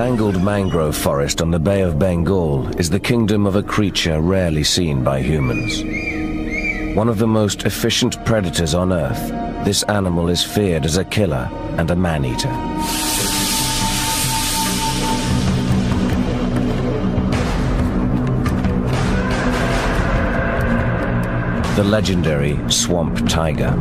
tangled mangrove forest on the Bay of Bengal is the kingdom of a creature rarely seen by humans. One of the most efficient predators on Earth, this animal is feared as a killer and a man-eater. The legendary swamp tiger.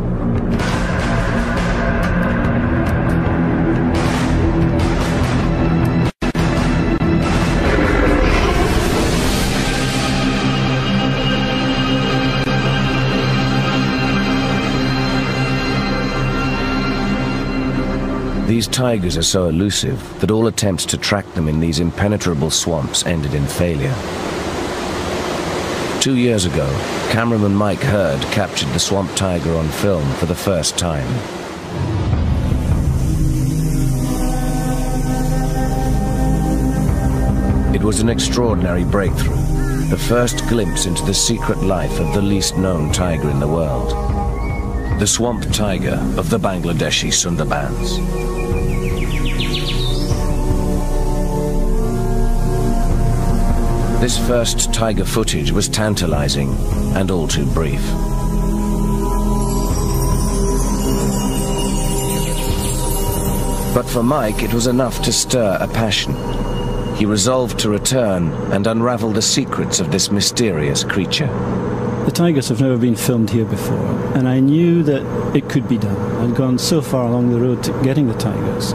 These tigers are so elusive that all attempts to track them in these impenetrable swamps ended in failure. Two years ago, cameraman Mike Herd captured the swamp tiger on film for the first time. It was an extraordinary breakthrough, the first glimpse into the secret life of the least known tiger in the world. The swamp tiger of the Bangladeshi Sundarbans. This first tiger footage was tantalizing and all too brief. But for Mike, it was enough to stir a passion. He resolved to return and unravel the secrets of this mysterious creature. The tigers have never been filmed here before, and I knew that it could be done. I'd gone so far along the road to getting the tigers,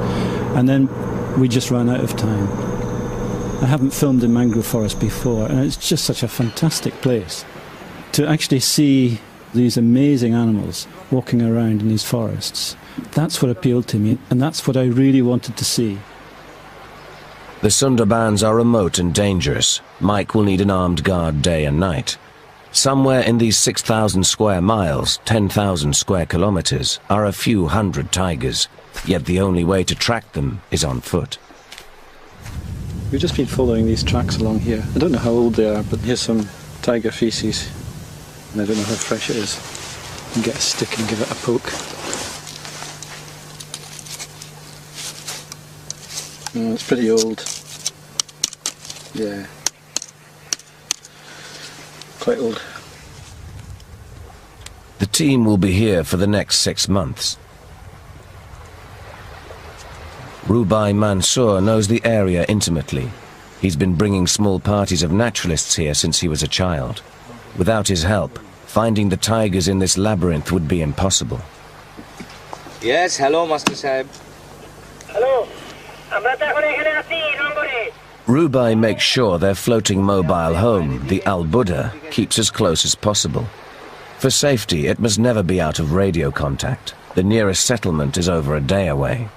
and then we just ran out of time. I haven't filmed in mangrove forest before, and it's just such a fantastic place to actually see these amazing animals walking around in these forests. That's what appealed to me, and that's what I really wanted to see. The Sundarbans are remote and dangerous. Mike will need an armed guard day and night. Somewhere in these 6,000 square miles, 10,000 square kilometers, are a few hundred tigers. Yet the only way to track them is on foot. We've just been following these tracks along here. I don't know how old they are, but here's some tiger feces. And I don't know how fresh it is. You can get a stick and give it a poke. Oh, it's pretty old. Yeah. Quite old. The team will be here for the next six months. Rubai Mansur knows the area intimately. He's been bringing small parties of naturalists here since he was a child. Without his help, finding the tigers in this labyrinth would be impossible. Yes, hello, Master Sahib. Hello. Rubai makes sure their floating mobile home, the Al Buddha, keeps as close as possible. For safety, it must never be out of radio contact. The nearest settlement is over a day away.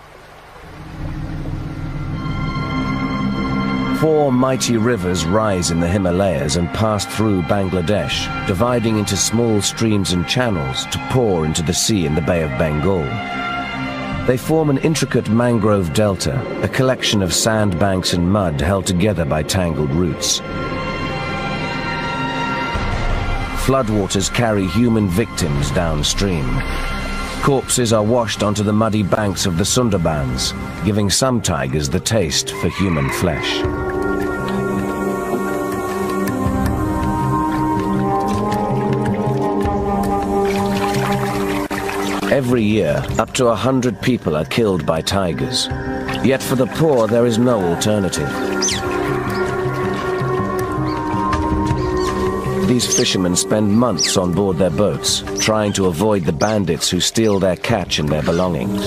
Four mighty rivers rise in the Himalayas and pass through Bangladesh, dividing into small streams and channels to pour into the sea in the Bay of Bengal. They form an intricate mangrove delta, a collection of sandbanks and mud held together by tangled roots. Floodwaters carry human victims downstream. Corpses are washed onto the muddy banks of the Sundarbans, giving some tigers the taste for human flesh. Every year, up to a hundred people are killed by tigers. Yet for the poor, there is no alternative. These fishermen spend months on board their boats, trying to avoid the bandits who steal their catch and their belongings.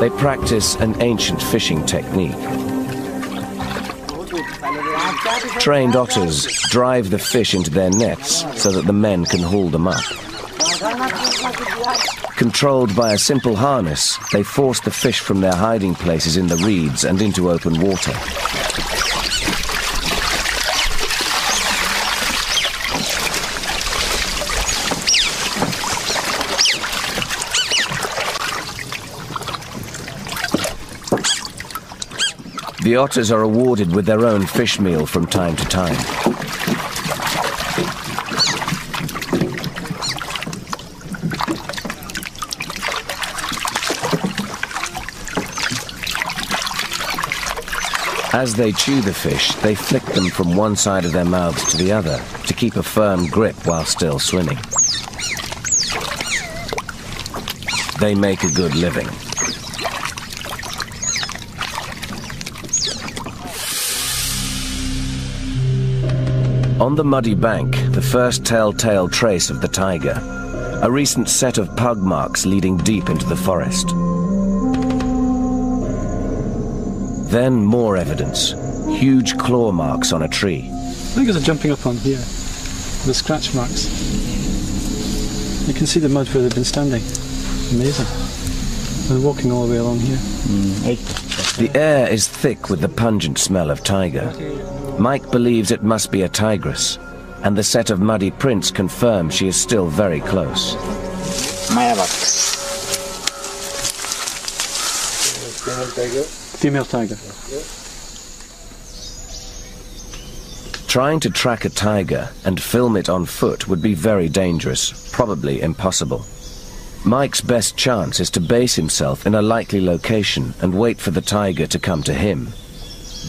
They practice an ancient fishing technique. Trained otters drive the fish into their nets so that the men can haul them up. Controlled by a simple harness, they force the fish from their hiding places in the reeds and into open water. The otters are awarded with their own fish meal from time to time. As they chew the fish, they flick them from one side of their mouths to the other to keep a firm grip while still swimming. They make a good living. On the muddy bank, the first telltale trace of the tiger, a recent set of pug marks leading deep into the forest. Then more evidence, huge claw marks on a tree. I think at a jumping up on here, the scratch marks. You can see the mud where they've been standing. Amazing. They're walking all the way along here. Hmm, The air is thick with the pungent smell of tiger. Mike believes it must be a tigress, and the set of muddy prints confirm she is still very close. Female tiger. Trying to track a tiger and film it on foot would be very dangerous, probably impossible. Mike's best chance is to base himself in a likely location and wait for the tiger to come to him.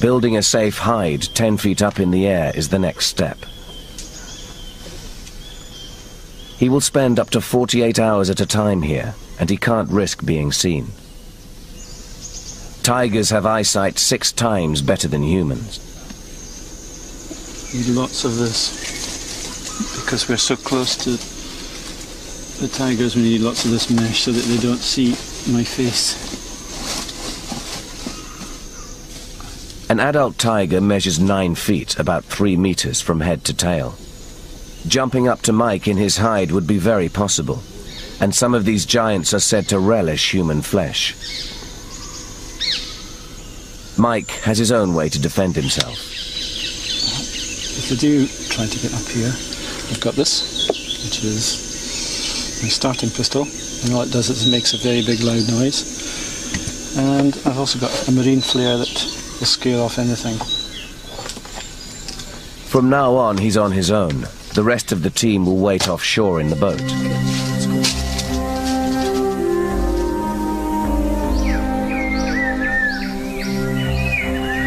Building a safe hide 10 feet up in the air is the next step. He will spend up to 48 hours at a time here, and he can't risk being seen. Tigers have eyesight six times better than humans. Need lots of this. Because we're so close to the tigers, we need lots of this mesh so that they don't see my face. An adult tiger measures nine feet, about three meters from head to tail. Jumping up to Mike in his hide would be very possible, and some of these giants are said to relish human flesh. Mike has his own way to defend himself. If they do try to get up here, I've got this, which is my starting pistol. And all it does is it makes a very big loud noise. And I've also got a marine flare that will scare off anything. From now on, he's on his own. The rest of the team will wait offshore in the boat.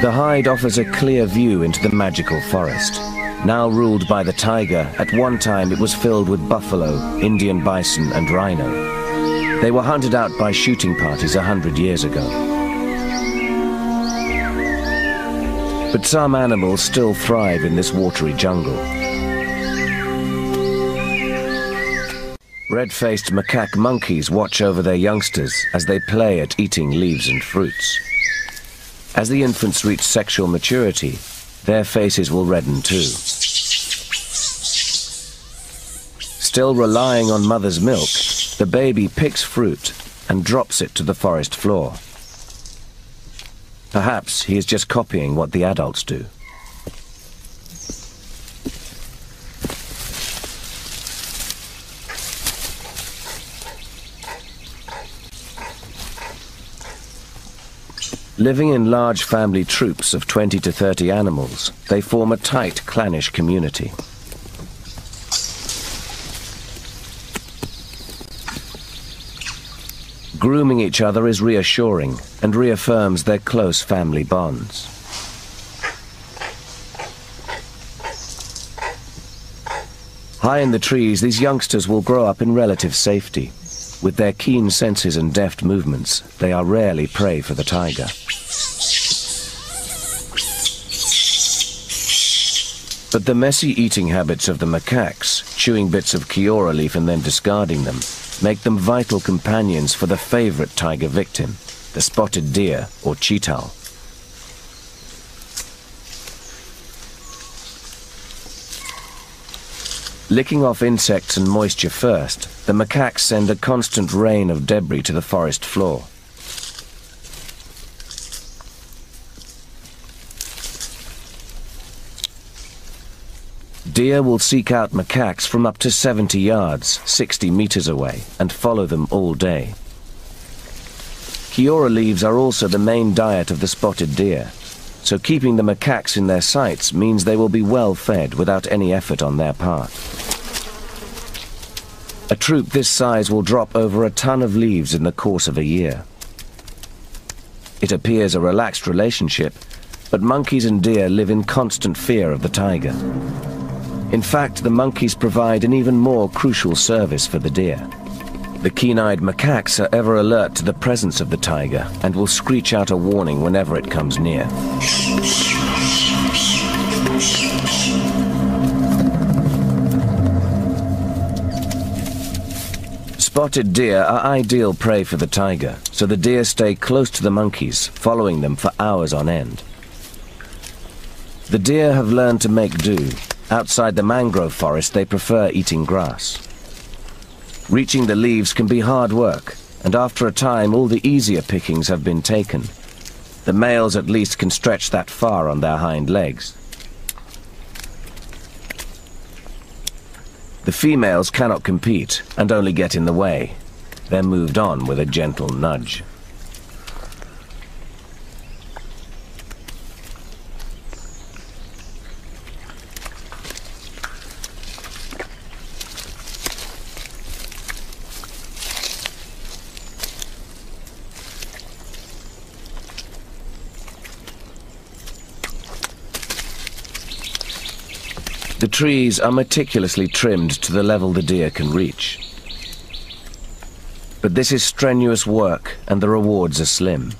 The hide offers a clear view into the magical forest. Now ruled by the tiger, at one time it was filled with buffalo, Indian bison and rhino. They were hunted out by shooting parties a hundred years ago. But some animals still thrive in this watery jungle. Red-faced macaque monkeys watch over their youngsters as they play at eating leaves and fruits. As the infants reach sexual maturity, their faces will redden too. Still relying on mother's milk, the baby picks fruit and drops it to the forest floor. Perhaps he is just copying what the adults do. Living in large family troops of 20 to 30 animals, they form a tight clannish community. Grooming each other is reassuring and reaffirms their close family bonds. High in the trees, these youngsters will grow up in relative safety. With their keen senses and deft movements, they are rarely prey for the tiger. But the messy eating habits of the macaques, chewing bits of Keora leaf and then discarding them, make them vital companions for the favorite tiger victim, the spotted deer or cheetal. Licking off insects and moisture first, the macaques send a constant rain of debris to the forest floor. Deer will seek out macaques from up to 70 yards, 60 meters away, and follow them all day. Keora leaves are also the main diet of the spotted deer, so keeping the macaques in their sights means they will be well fed without any effort on their part. A troop this size will drop over a ton of leaves in the course of a year. It appears a relaxed relationship, but monkeys and deer live in constant fear of the tiger. In fact, the monkeys provide an even more crucial service for the deer. The keen-eyed macaques are ever alert to the presence of the tiger and will screech out a warning whenever it comes near. Spotted deer are ideal prey for the tiger, so the deer stay close to the monkeys, following them for hours on end. The deer have learned to make do. Outside the mangrove forest, they prefer eating grass. Reaching the leaves can be hard work, and after a time all the easier pickings have been taken. The males at least can stretch that far on their hind legs. The females cannot compete and only get in the way. They're moved on with a gentle nudge. Trees are meticulously trimmed to the level the deer can reach. But this is strenuous work and the rewards are slim.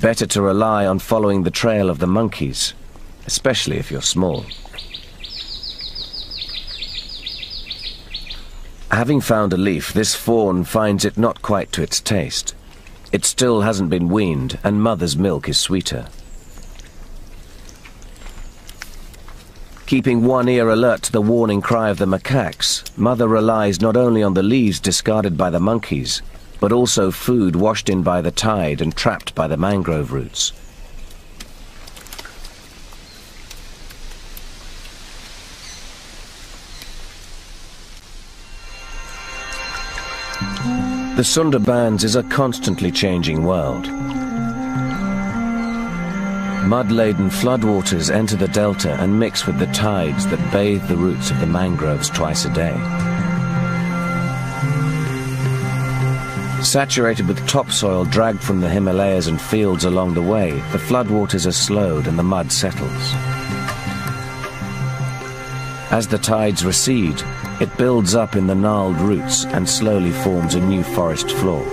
Better to rely on following the trail of the monkeys, especially if you're small. Having found a leaf, this fawn finds it not quite to its taste. It still hasn't been weaned, and mother's milk is sweeter. Keeping one ear alert to the warning cry of the macaques, Mother relies not only on the leaves discarded by the monkeys, but also food washed in by the tide and trapped by the mangrove roots. The Sundarbans is a constantly changing world. Mud-laden floodwaters enter the delta and mix with the tides that bathe the roots of the mangroves twice a day. Saturated with topsoil dragged from the Himalayas and fields along the way, the floodwaters are slowed and the mud settles. As the tides recede, it builds up in the gnarled roots and slowly forms a new forest floor.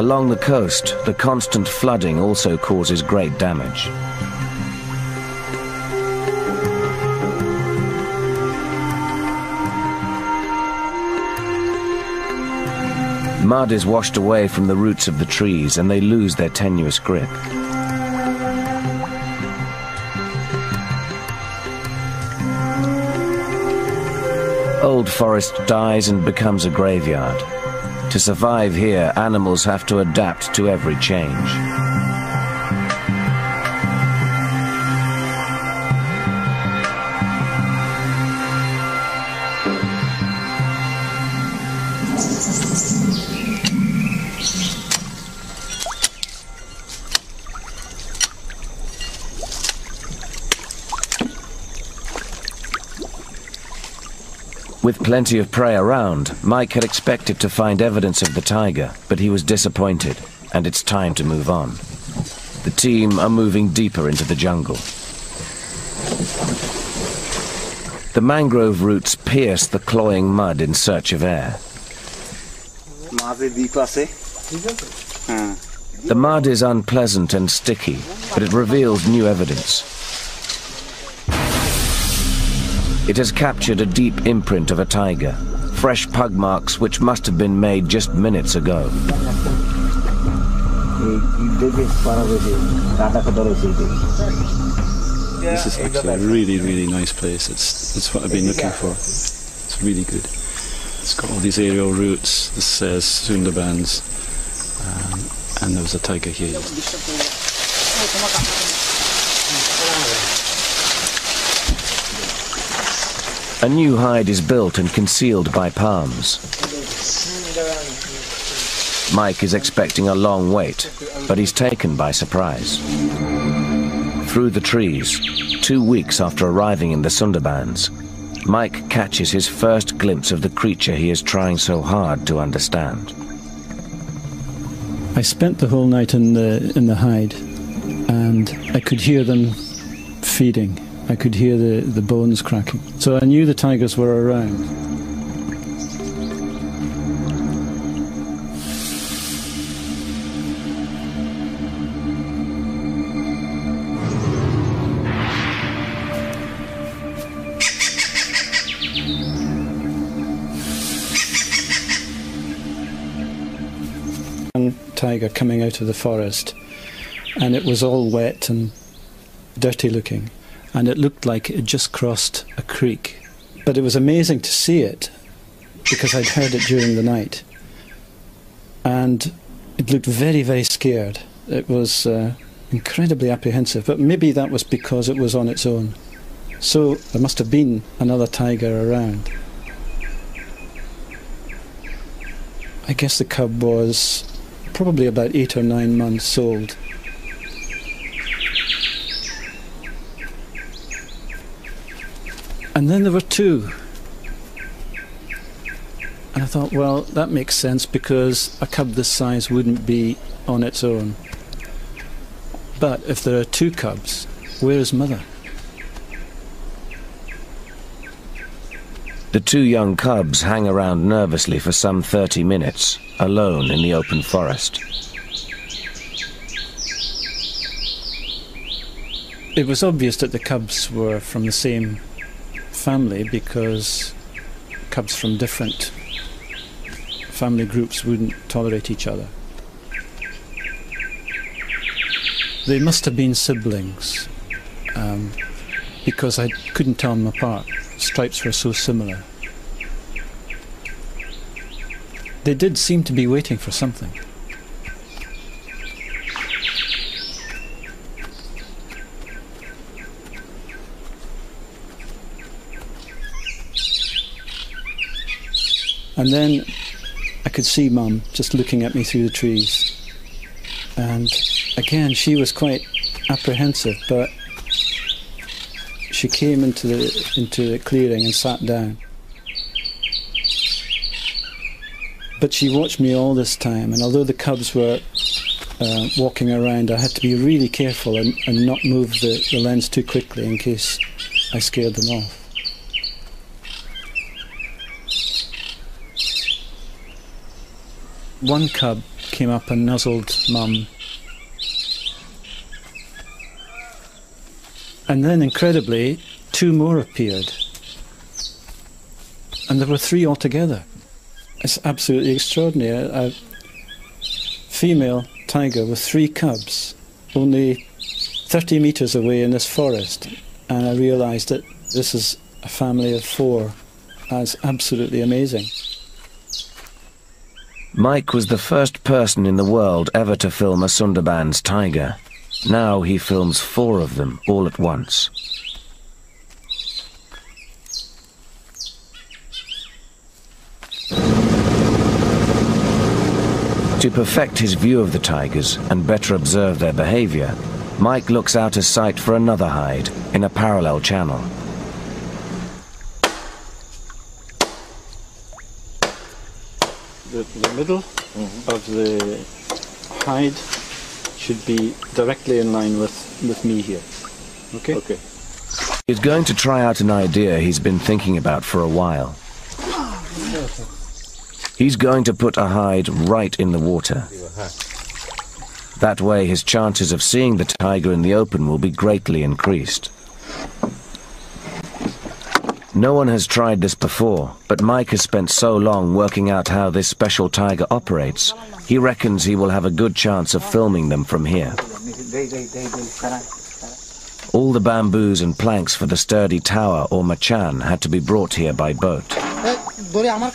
Along the coast, the constant flooding also causes great damage. Mud is washed away from the roots of the trees and they lose their tenuous grip. Old forest dies and becomes a graveyard. To survive here, animals have to adapt to every change. With plenty of prey around, Mike had expected to find evidence of the tiger, but he was disappointed, and it's time to move on. The team are moving deeper into the jungle. The mangrove roots pierce the cloying mud in search of air. The mud is unpleasant and sticky, but it reveals new evidence. It has captured a deep imprint of a tiger, fresh pug marks which must have been made just minutes ago. This is actually a really, really nice place. It's it's what I've been looking for. It's really good. It's got all these aerial routes. This says Sundarbans, um, and there was a tiger here. A new hide is built and concealed by palms. Mike is expecting a long wait, but he's taken by surprise. Through the trees, two weeks after arriving in the Sundarbans, Mike catches his first glimpse of the creature he is trying so hard to understand. I spent the whole night in the in the hide, and I could hear them feeding. I could hear the, the bones cracking. So I knew the tigers were around. tiger coming out of the forest, and it was all wet and dirty looking, and it looked like it just crossed a creek. But it was amazing to see it because I'd heard it during the night, and it looked very, very scared. It was uh, incredibly apprehensive, but maybe that was because it was on its own. So there must have been another tiger around. I guess the cub was probably about eight or nine months old. And then there were two. And I thought, well, that makes sense because a cub this size wouldn't be on its own. But if there are two cubs, where is mother? The two young cubs hang around nervously for some 30 minutes, alone in the open forest. It was obvious that the cubs were from the same family because cubs from different family groups wouldn't tolerate each other. They must have been siblings um, because I couldn't tell them apart. Stripes were so similar. They did seem to be waiting for something. And then I could see Mum just looking at me through the trees. And again, she was quite apprehensive, but she came into the into the clearing and sat down. But she watched me all this time, and although the cubs were uh, walking around, I had to be really careful and, and not move the, the lens too quickly in case I scared them off. One cub came up and nuzzled Mum. And then, incredibly, two more appeared. And there were three altogether. It's absolutely extraordinary. A, female tiger with three cubs, only 30 metres away in this forest. And I realised that this is a family of four. That's absolutely amazing. Mike was the first person in the world ever to film a Sundarbans tiger. Now he films four of them all at once. To perfect his view of the tigers and better observe their behavior, Mike looks out of sight for another hide in a parallel channel. The, the middle mm-hmm. of the hide should be directly in line with, with me here. Okay? Okay. He's going to try out an idea he's been thinking about for a while. He's going to put a hide right in the water. That way his chances of seeing the tiger in the open will be greatly increased. No one has tried this before, but Mike has spent so long working out how this special tiger operates, he reckons he will have a good chance of filming them from here. All the bamboos and planks for the sturdy tower or machan had to be brought here by boat.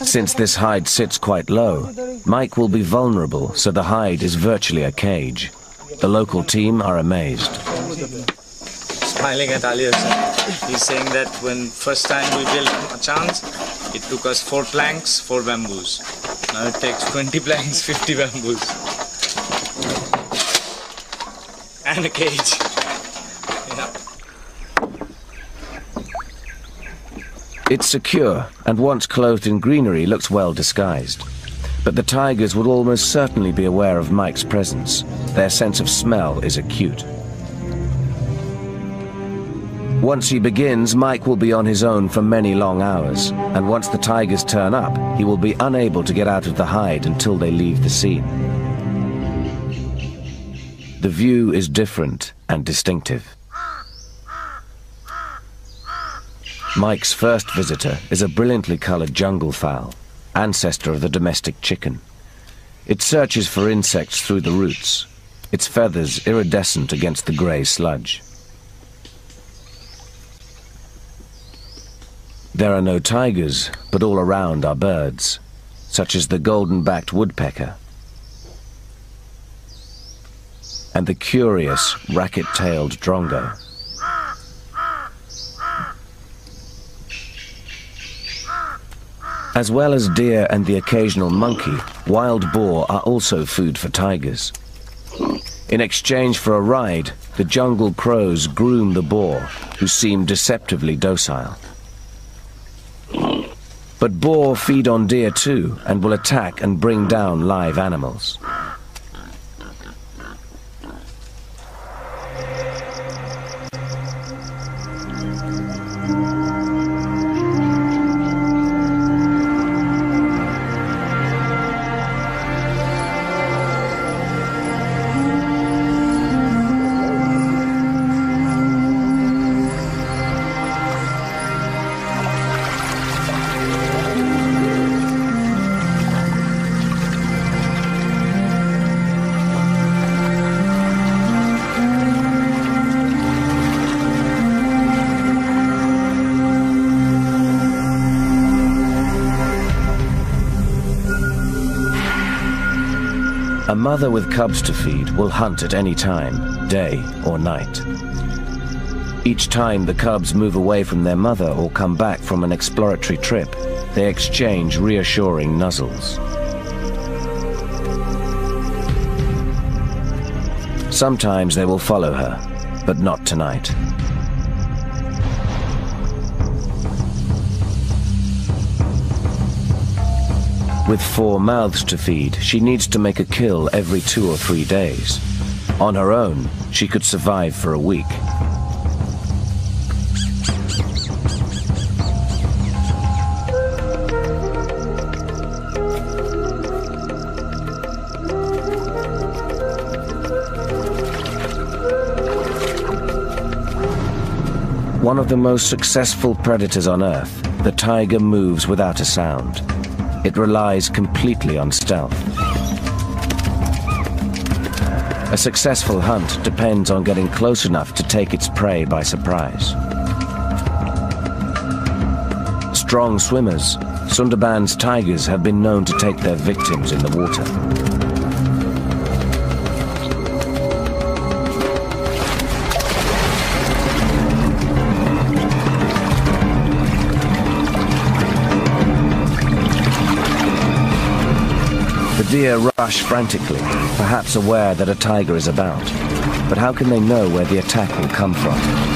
Since this hide sits quite low, Mike will be vulnerable, so the hide is virtually a cage. The local team are amazed. Smiling at Ali Hassan. He's saying that when first time we built a chance, it took us four planks, four bamboos. Now it takes 20 planks, 50 bamboos. And a cage. Yeah. It's secure, and once clothed in greenery looks well disguised. But the tigers would almost certainly be aware of Mike's presence. Their sense of smell is acute. Once he begins, Mike will be on his own for many long hours, and once the tigers turn up, he will be unable to get out of the hide until they leave the scene. The view is different and distinctive. Mike's first visitor is a brilliantly colored jungle fowl, ancestor of the domestic chicken. It searches for insects through the roots, its feathers iridescent against the gray sludge. There are no tigers, but all around are birds, such as the golden-backed woodpecker and the curious racket-tailed drongo. As well as deer and the occasional monkey, wild boar are also food for tigers. In exchange for a ride, the jungle crows groom the boar, who seem deceptively docile. But boar feed on deer too, and will attack and bring down live animals. Mother with cubs to feed will hunt at any time, day or night. Each time the cubs move away from their mother or come back from an exploratory trip, they exchange reassuring nuzzles. Sometimes they will follow her, but not tonight. With four mouths to feed, she needs to make a kill every two or three days. On her own, she could survive for a week. One of the most successful predators on Earth, the tiger moves without a sound. It relies completely on stealth. A successful hunt depends on getting close enough to take its prey by surprise. Strong swimmers, Sundarban's tigers have been known to take their victims in the water. Deer rush frantically, perhaps aware that a tiger is about. But how can they know where the attack will come from?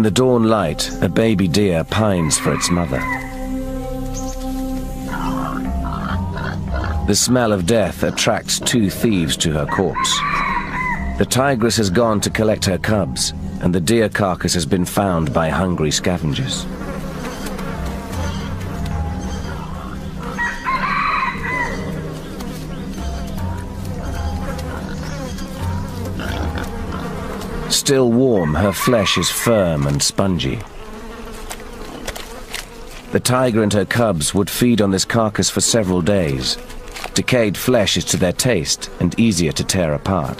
In the dawn light, a baby deer pines for its mother. The smell of death attracts two thieves to her corpse. The tigress has gone to collect her cubs, and the deer carcass has been found by hungry scavengers. Still warm, her flesh is firm and spongy. The tiger and her cubs would feed on this carcass for several days. Decayed flesh is to their taste and easier to tear apart.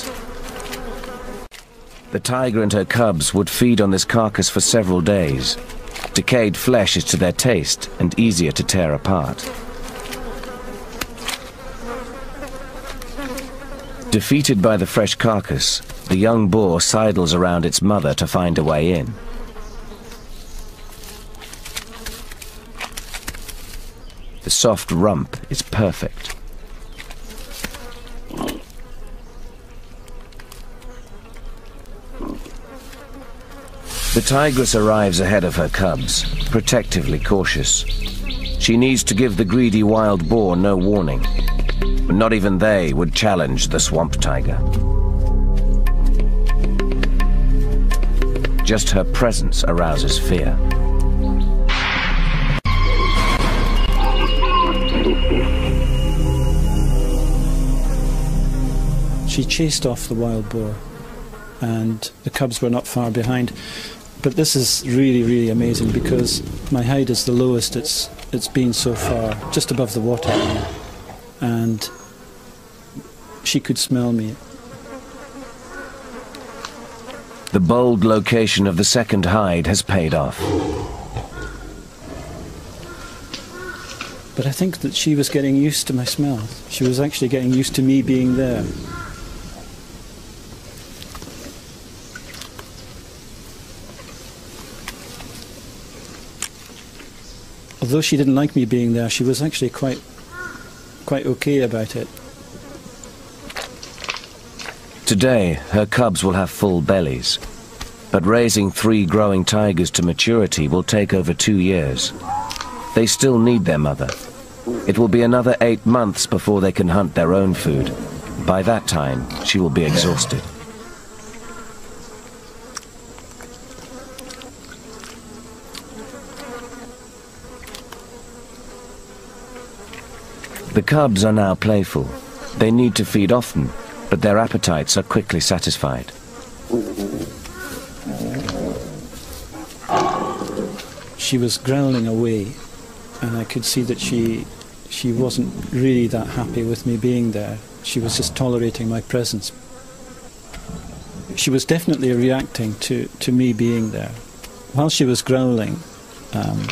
The tiger and her cubs would feed on this carcass for several days. Decayed flesh is to their taste and easier to tear apart. Defeated by the fresh carcass, the young boar sidles around its mother to find a way in. The soft rump is perfect. The tigress arrives ahead of her cubs, protectively cautious. She needs to give the greedy wild boar no warning. Not even they would challenge the swamp tiger. Just her presence arouses fear. She chased off the wild boar, and the cubs were not far behind. But this is really, really amazing because my height is the lowest it's it's been so far, just above the water and she could smell me. The bold location of the second hide has paid off. But I think that she was getting used to my smell. She was actually getting used to me being there. Although she didn't like me being there, she was actually quite quite okay about it. Today, her cubs will have full bellies. But raising three growing tigers to maturity will take over two years. They still need their mother. It will be another eight months before they can hunt their own food. By that time, she will be exhausted. The cubs are now playful. They need to feed often, but their appetites are quickly satisfied. She was growling away, and I could see that she she wasn't really that happy with me being there. She was just tolerating my presence. She was definitely reacting to, to me being there. While she was growling, um,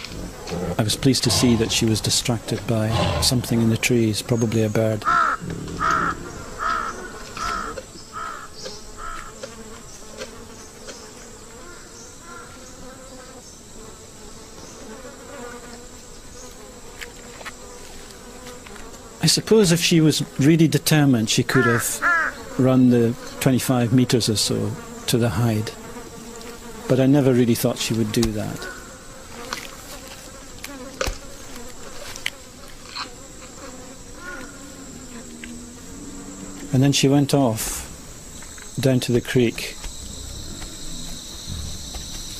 I was pleased to see that she was distracted by something in the trees, probably a bird. Suppose if she was really determined, she could have run the 25 metres or so to the hide. But I never really thought she would do that. And then she went off down to the creek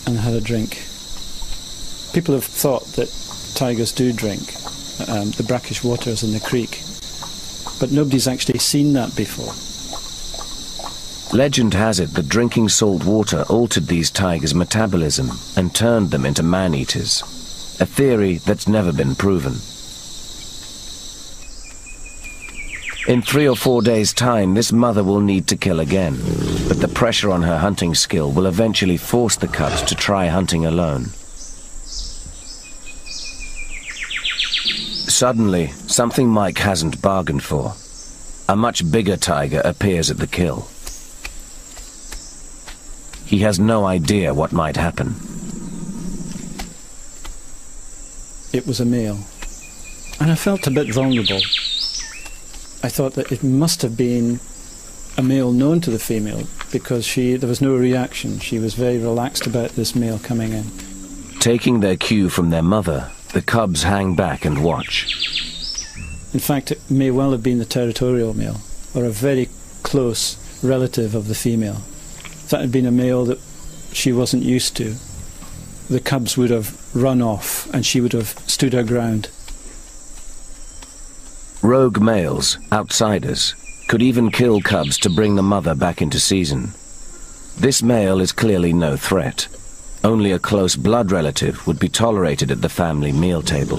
and had a drink. People have thought that tigers do drink um, the brackish waters in the creek, but nobody's actually seen that before. Legend has it that drinking salt water altered these tigers' metabolism and turned them into man-eaters, a theory that's never been proven. In three or four days' time, this mother will need to kill again, but the pressure on her hunting skill will eventually force the cubs to try hunting alone. Suddenly, something Mike hasn't bargained for. A much bigger tiger appears at the kill. He has no idea what might happen. It was a male, and I felt a bit vulnerable. I thought that it must have been a male known to the female because she there was no reaction. She was very relaxed about this male coming in. Taking their cue from their mother, the cubs hang back and watch. In fact, it may well have been the territorial male or a very close relative of the female. If that had been a male that she wasn't used to, the cubs would have run off and she would have stood her ground. Rogue males, outsiders, could even kill cubs to bring the mother back into season. This male is clearly no threat. Only a close blood relative would be tolerated at the family meal table.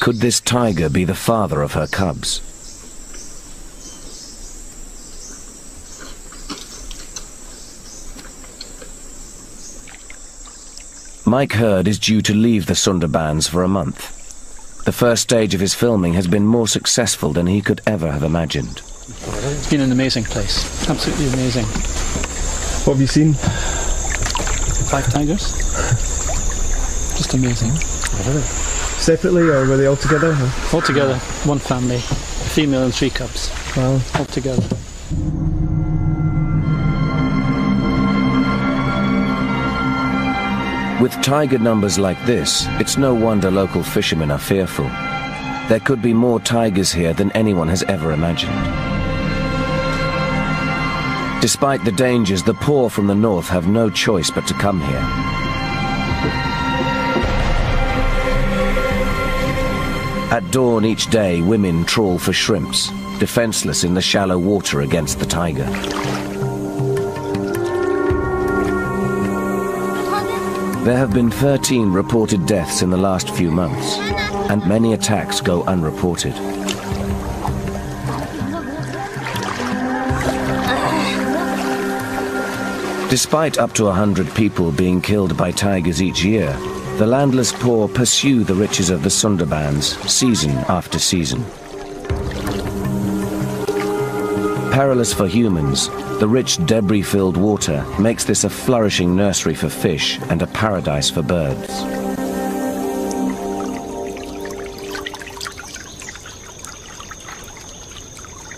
Could this tiger be the father of her cubs? Mike Herd is due to leave the Sundarbans for a month. The first stage of his filming has been more successful than he could ever have imagined. It's been an amazing place. Absolutely amazing. What have you seen? Five tigers. Just amazing. Really? Separately or were they all together? All together, one family, a female and three cubs. Wow. All together. With tiger numbers like this, it's no wonder local fishermen are fearful. There could be more tigers here than anyone has ever imagined. Despite the dangers, the poor from the north have no choice but to come here. At dawn each day, women trawl for shrimps, defenseless in the shallow water against the tiger. There have been 13 reported deaths in the last few months, and many attacks go unreported. Despite up to 100 people being killed by tigers each year, the landless poor pursue the riches of the Sundarbans season after season. Perilous for humans, the rich debris-filled water makes this a flourishing nursery for fish and a paradise for birds.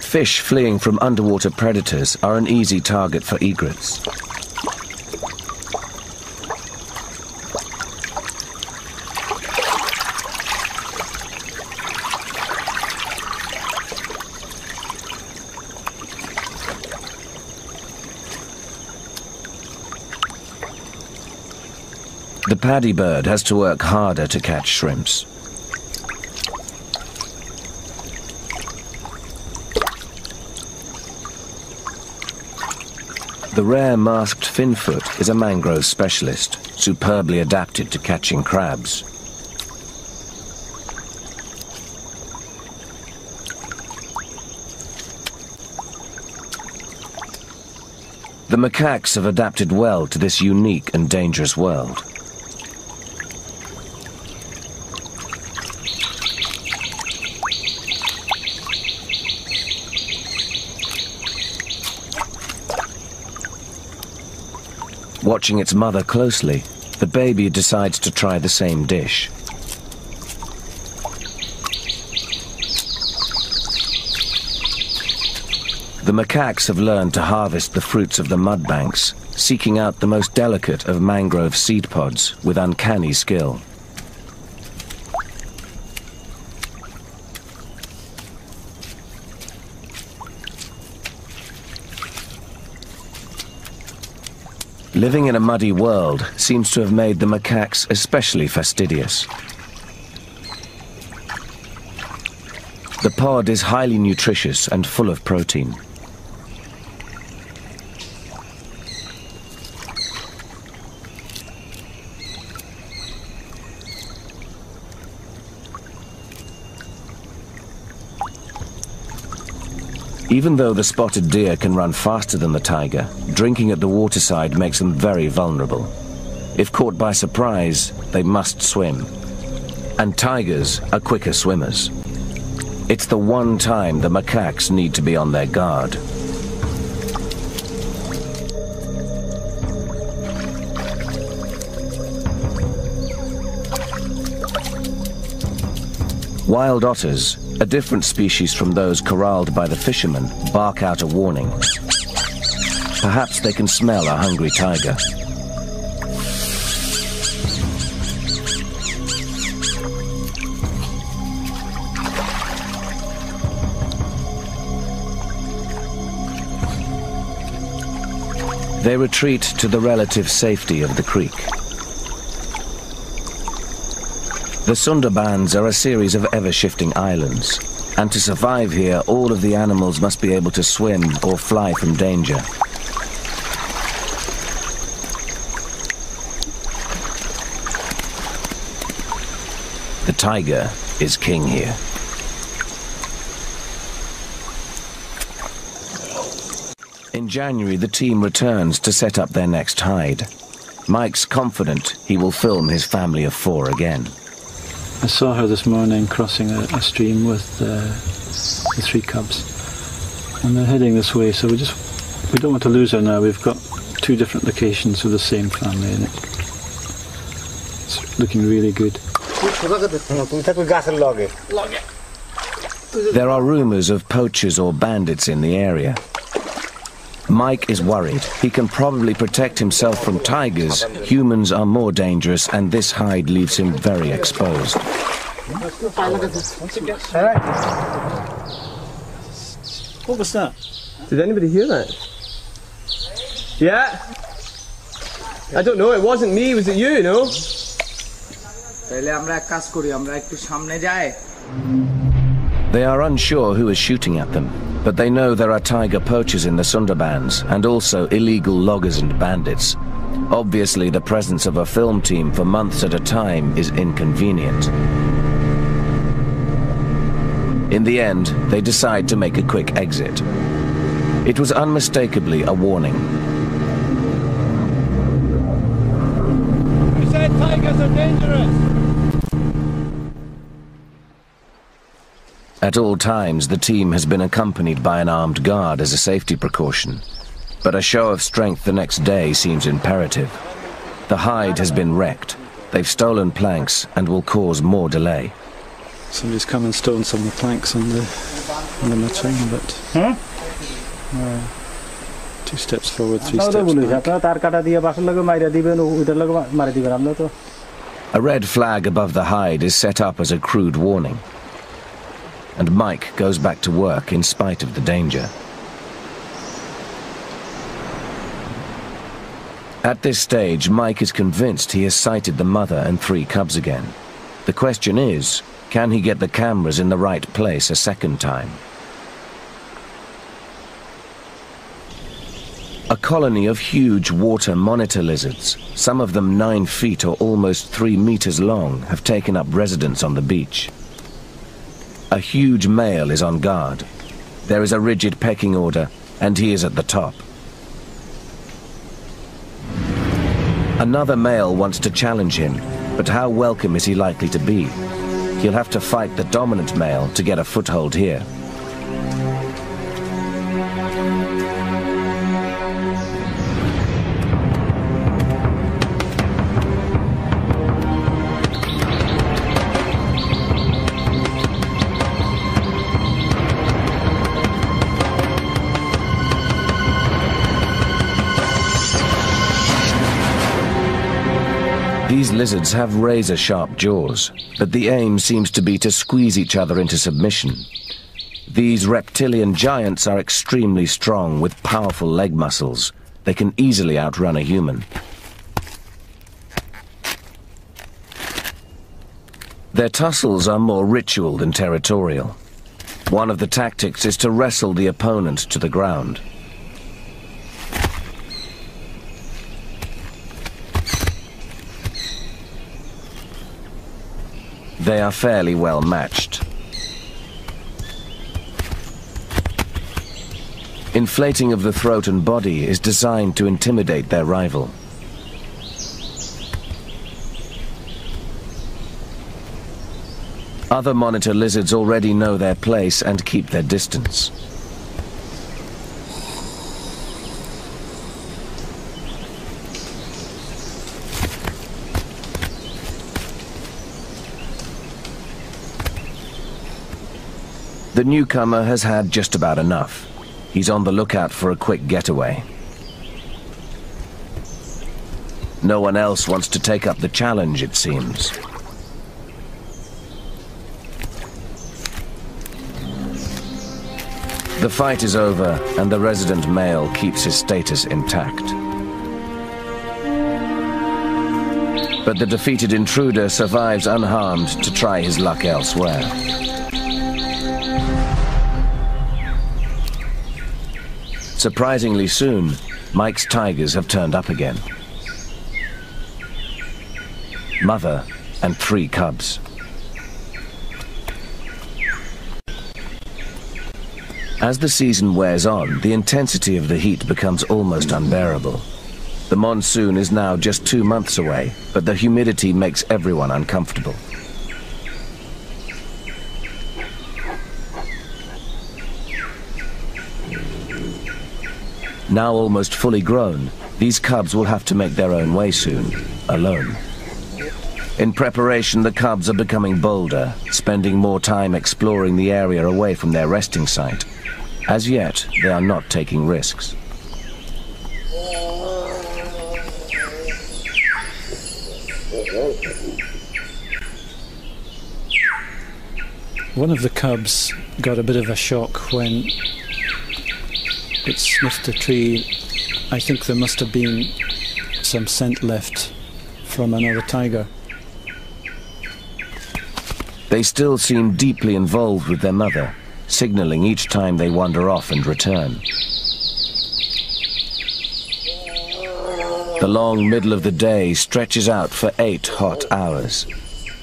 Fish fleeing from underwater predators are an easy target for egrets. Paddy bird has to work harder to catch shrimps. The rare masked finfoot is a mangrove specialist, superbly adapted to catching crabs. The macaques have adapted well to this unique and dangerous world. Watching its mother closely, the baby decides to try the same dish. The macaques have learned to harvest the fruits of the mud banks, seeking out the most delicate of mangrove seed pods with uncanny skill. Living in a muddy world seems to have made the macaques especially fastidious. The pod is highly nutritious and full of protein. Even though the spotted deer can run faster than the tiger, drinking at the waterside makes them very vulnerable. If caught by surprise, they must swim. And tigers are quicker swimmers. It's the one time the macaques need to be on their guard. Wild otters, a different species from those corralled by the fishermen, bark out a warning. Perhaps they can smell a hungry tiger. They retreat to the relative safety of the creek. The Sundarbans are a series of ever-shifting islands, and to survive here, all of the animals must be able to swim or fly from danger. The tiger is king here. In January, the team returns to set up their next hide. Mike's confident he will film his family of four again. I saw her this morning crossing a, a stream with uh, the three cubs, and they're heading this way. So we just we don't want to lose her now. We've got two different locations of the same family, and it's looking really good. There are rumors of poachers or bandits in the area. Mike is worried. He can probably protect himself from tigers. Humans are more dangerous, and this hide leaves him very exposed. What was that? Did anybody hear that? Yeah? I don't know, it wasn't me, was it you, no? তাহলে আমরা এক কাজ করি আমরা একটু সামনে যাই They are unsure who is shooting at them, but they know there are tiger poachers in the Sundarbans and also illegal loggers and bandits. Obviously, the presence of a film team for months at a time is inconvenient. In the end, they decide to make a quick exit. It was unmistakably a warning. We said tigers are dangerous. At all times, the team has been accompanied by an armed guard as a safety precaution, but a show of strength the next day seems imperative. The hide has been wrecked, they've stolen planks and will cause more delay. Somebody's come and stolen some of the planks on the, on the latrine, but... Huh? Uh, two steps forward, three steps back. A red flag above the hide is set up as a crude warning. And Mike goes back to work in spite of the danger. At this stage, Mike is convinced he has sighted the mother and three cubs again. The question is, can he get the cameras in the right place a second time? A colony of huge water monitor lizards, some of them nine feet or almost three meters long, have taken up residence on the beach. A huge male is on guard. There is a rigid pecking order, and he is at the top. Another male wants to challenge him, but how welcome is he likely to be? He'll have to fight the dominant male to get a foothold here. These lizards have razor sharp jaws, but the aim seems to be to squeeze each other into submission. These reptilian giants are extremely strong with powerful leg muscles. They can easily outrun a human. Their tussles are more ritual than territorial. One of the tactics is to wrestle the opponent to the ground. They are fairly well matched. Inflating of the throat and body is designed to intimidate their rival. Other monitor lizards already know their place and keep their distance. The newcomer has had just about enough. He's on the lookout for a quick getaway. No one else wants to take up the challenge, it seems. The fight is over, and the resident male keeps his status intact. But the defeated intruder survives unharmed to try his luck elsewhere. Surprisingly soon, Mike's tigers have turned up again. Mother and three cubs. As the season wears on, the intensity of the heat becomes almost unbearable. The monsoon is now just two months away, but the humidity makes everyone uncomfortable. Now almost fully grown, these cubs will have to make their own way soon, alone. In preparation, the cubs are becoming bolder, spending more time exploring the area away from their resting site. As yet, they are not taking risks. One of the cubs got a bit of a shock when it sniffed a tree. I think there must have been some scent left from another tiger. They still seem deeply involved with their mother, signaling each time they wander off and return. The long middle of the day stretches out for eight hot hours.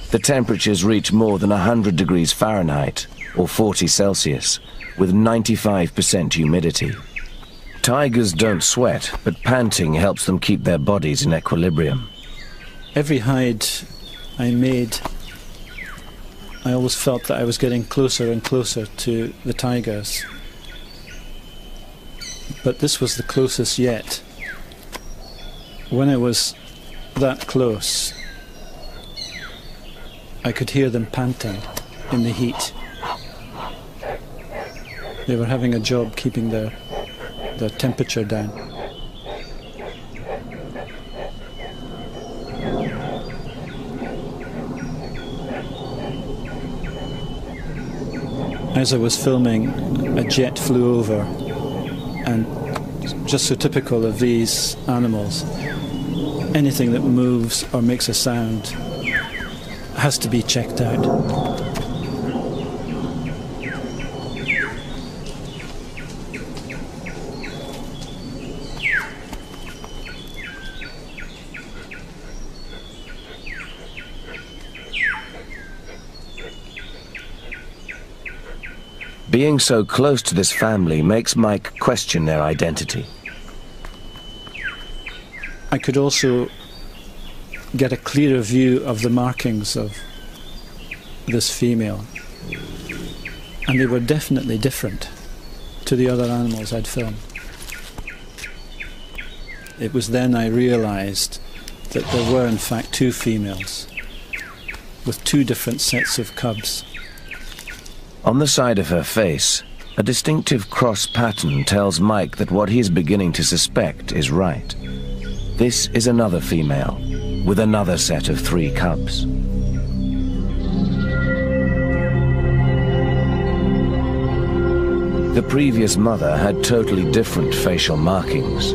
The temperatures reach more than 100 degrees Fahrenheit, or 40 Celsius, with 95% humidity. Tigers don't sweat, but panting helps them keep their bodies in equilibrium. Every hide I made, I always felt that I was getting closer and closer to the tigers. But this was the closest yet. When I was that close, I could hear them panting in the heat. They were having a job keeping their, their temperature down. As I was filming, a jet flew over, and just so typical of these animals, anything that moves or makes a sound has to be checked out. Being so close to this family makes Mike question their identity. I could also get a clearer view of the markings of this female. And they were definitely different to the other animals I'd filmed. It was then I realized that there were in fact two females with two different sets of cubs. On the side of her face, a distinctive cross pattern tells Mike that what he is beginning to suspect is right. This is another female, with another set of three cubs. The previous mother had totally different facial markings.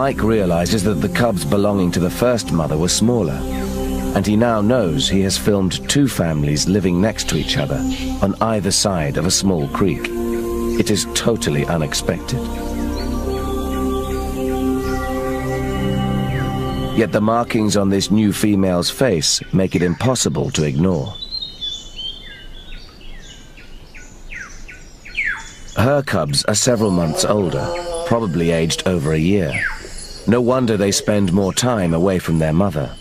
Mike realizes that the cubs belonging to the first mother were smaller, and he now knows he has filmed two families living next to each other on either side of a small creek. It is totally unexpected. Yet the markings on this new female's face make it impossible to ignore. Her cubs are several months older, probably aged over a year. No wonder they spend more time away from their mother.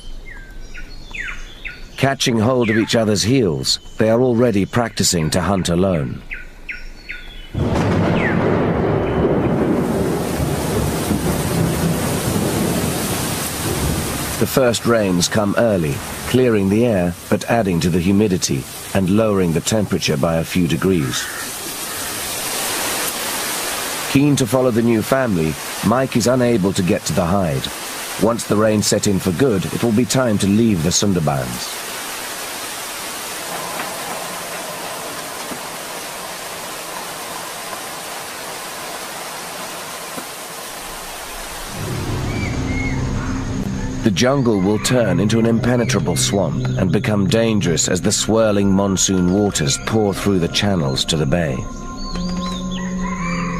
Catching hold of each other's heels, they are already practicing to hunt alone. The first rains come early, clearing the air but adding to the humidity and lowering the temperature by a few degrees. Keen to follow the new family, Mike is unable to get to the hide. Once the rain set in for good, it will be time to leave the Sundarbans. The jungle will turn into an impenetrable swamp and become dangerous as the swirling monsoon waters pour through the channels to the bay.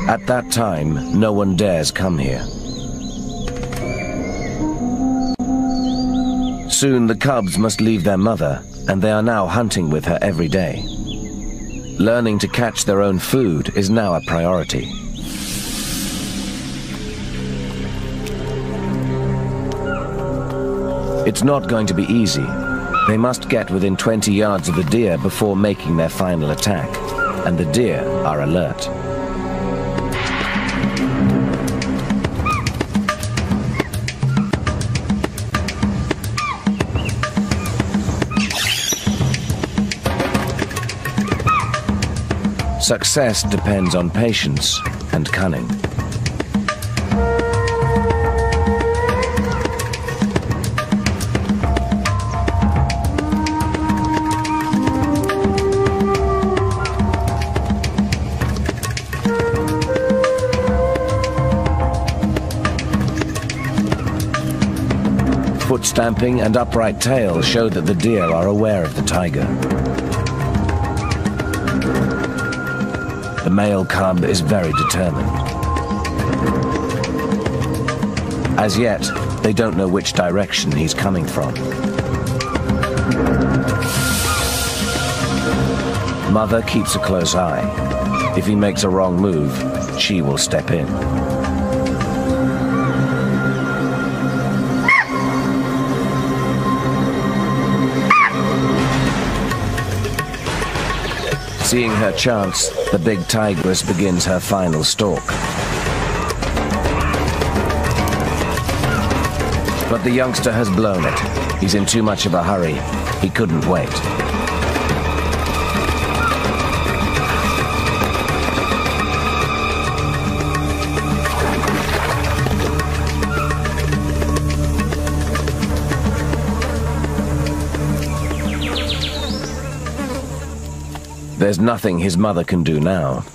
At that time, no one dares come here. Soon the cubs must leave their mother, and they are now hunting with her every day. Learning to catch their own food is now a priority. It's not going to be easy. They must get within 20 yards of the deer before making their final attack, and the deer are alert. Success depends on patience and cunning. Foot stamping and upright tail show that the deer are aware of the tiger. The male cub is very determined. As yet, they don't know which direction he's coming from. Mother keeps a close eye. If he makes a wrong move, she will step in. Seeing her chance, the big tigress begins her final stalk. But the youngster has blown it. He's in too much of a hurry. He couldn't wait. There's nothing his mother can do now.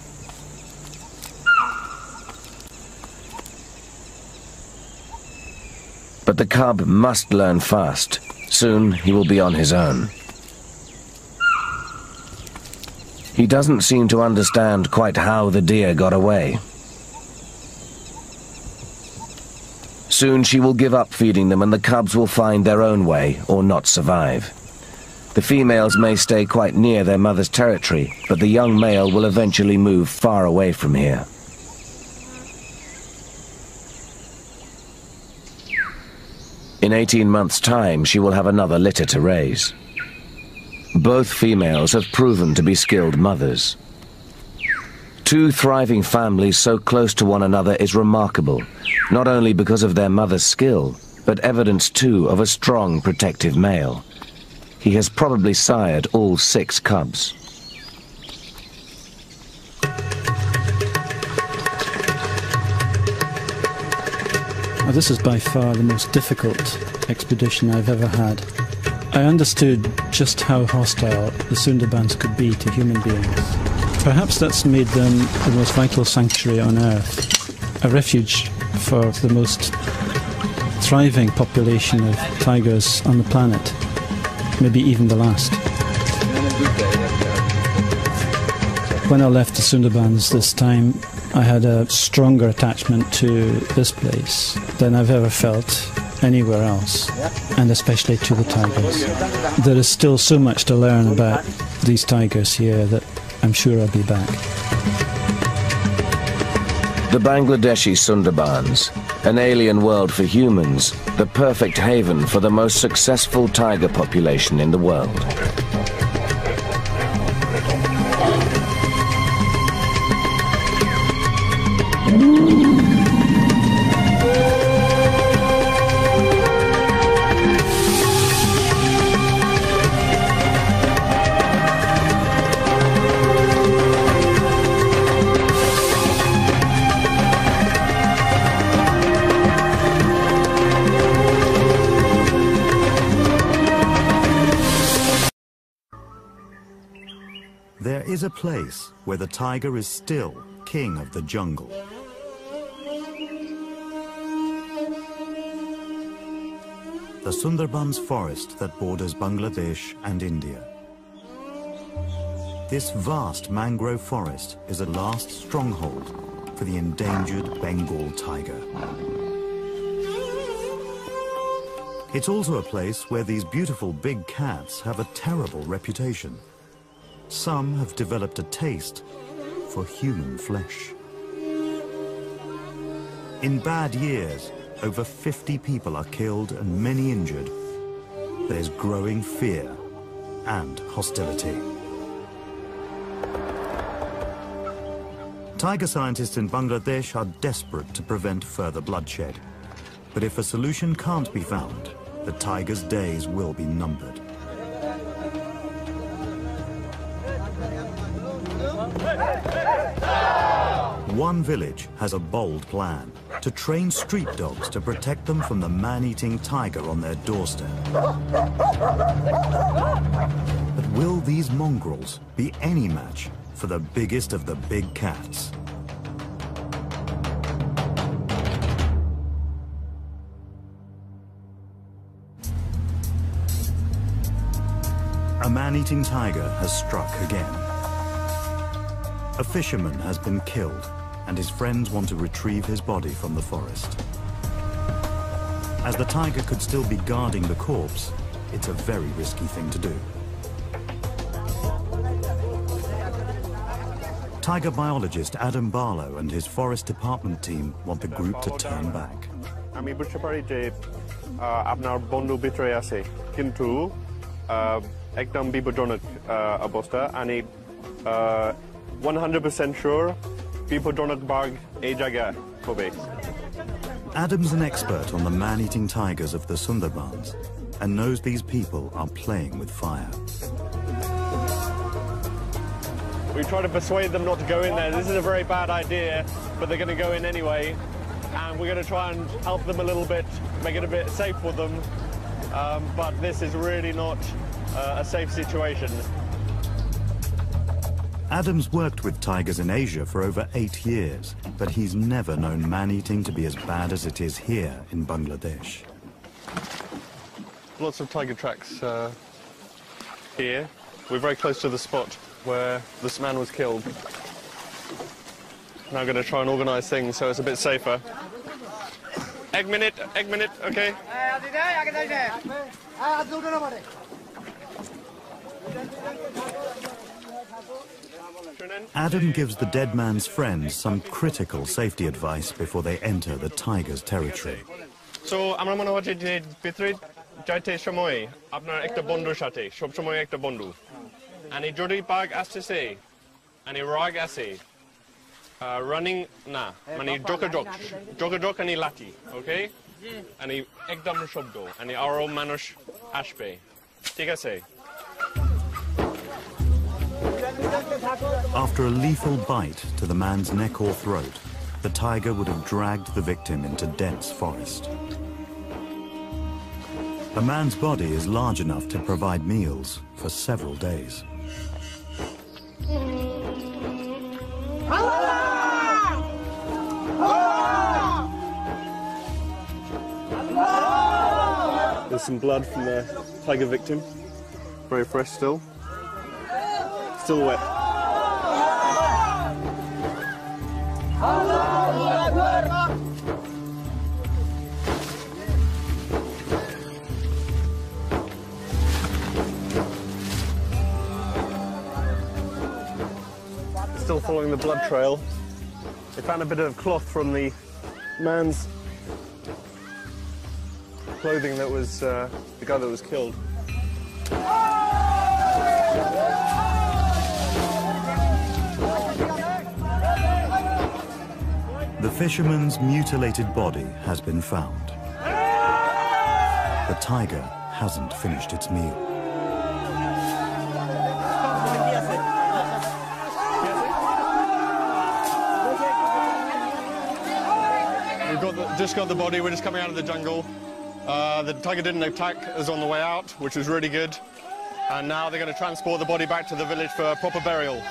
But the cub must learn fast. Soon he will be on his own. He doesn't seem to understand quite how the deer got away. Soon she will give up feeding them and the cubs will find their own way or not survive. The females may stay quite near their mother's territory, but the young male will eventually move far away from here. In 18 months' time, she will have another litter to raise. Both females have proven to be skilled mothers. Two thriving families so close to one another is remarkable, not only because of their mother's skill, but evidence too of a strong protective male. He has probably sired all six cubs. Well, this is by far the most difficult expedition I've ever had. I understood just how hostile the Sundarbans could be to human beings. Perhaps that's made them the most vital sanctuary on earth, a refuge for the most thriving population of tigers on the planet, maybe even the last. When I left the Sundarbans this time, I had a stronger attachment to this place than I've ever felt anywhere else, and especially to the tigers. There is still so much to learn about these tigers here that I'm sure I'll be back. The Bangladeshi Sundarbans, an alien world for humans, the perfect haven for the most successful tiger population in the world. A place where the tiger is still king of the jungle. The Sundarbans forest that borders Bangladesh and India. This vast mangrove forest is a last stronghold for the endangered Bengal tiger. It's also a place where these beautiful big cats have a terrible reputation. Some have developed a taste for human flesh. In bad years, over 50 people are killed and many injured. There's growing fear and hostility. Tiger scientists in Bangladesh are desperate to prevent further bloodshed. But if a solution can't be found, the tiger's days will be numbered. One village has a bold plan to train street dogs to protect them from the man-eating tiger on their doorstep. But will these mongrels be any match for the biggest of the big cats? A man-eating tiger has struck again. A fisherman has been killed and his friends want to retrieve his body from the forest. As the tiger could still be guarding the corpse, it's a very risky thing to do. Tiger biologist Adam Barlow and his forest department team want the group to turn back. আমি বুঝতে পারি যে আহ, আপনার বন্ধু ভিতরে আছে কিন্তু আহ, একদম বিপজ্জনক আহ, অবস্থা আমি 100% sure, people don't bag a kobe. Adam's an expert on the man-eating tigers of the Sundarbans and knows these people are playing with fire. We try to persuade them not to go in there. This is a very bad idea, but they're going to go in anyway. And we're going to try and help them a little bit, make it a bit safe for them. Um, but this is really not uh, a safe situation. Adams worked with tigers in Asia for over eight years, but he's never known man-eating to be as bad as it is here in Bangladesh. Lots of tiger tracks uh, here. We're very close to the spot where this man was killed. Now I'm going to try and organise things so it's a bit safer. Egg minute, egg minute, okay. Adam gives the dead man's friends some critical safety advice before they enter the tiger's territory. So আমরা মনে হচ্ছে যে ভিতরে যাইতে সময় আপনার একটা বন্ধুর সাথে সব সময় একটা বন্ধু and যদি বাঘ আসতেছে and রাগ আছে রানিং না মানে যোগাযোগ যোগাযোগ and লাঠি ওকে and একদম শব্দ and আরো মানুষ আসবে ঠিক আছে after a lethal bite to the man's neck or throat, the tiger would have dragged the victim into dense forest. A man's body is large enough to provide meals for several days. There's some blood from the tiger victim. Very fresh still. Still wet. Still following the blood trail. They found a bit of cloth from the man's clothing that was uh, the guy that was killed. The fisherman's mutilated body has been found. The tiger hasn't finished its meal. We've got the, just got the body. We're just coming out of the jungle. Uh, the tiger didn't attack us on the way out, which was really good. And now they're going to transport the body back to the village for a proper burial.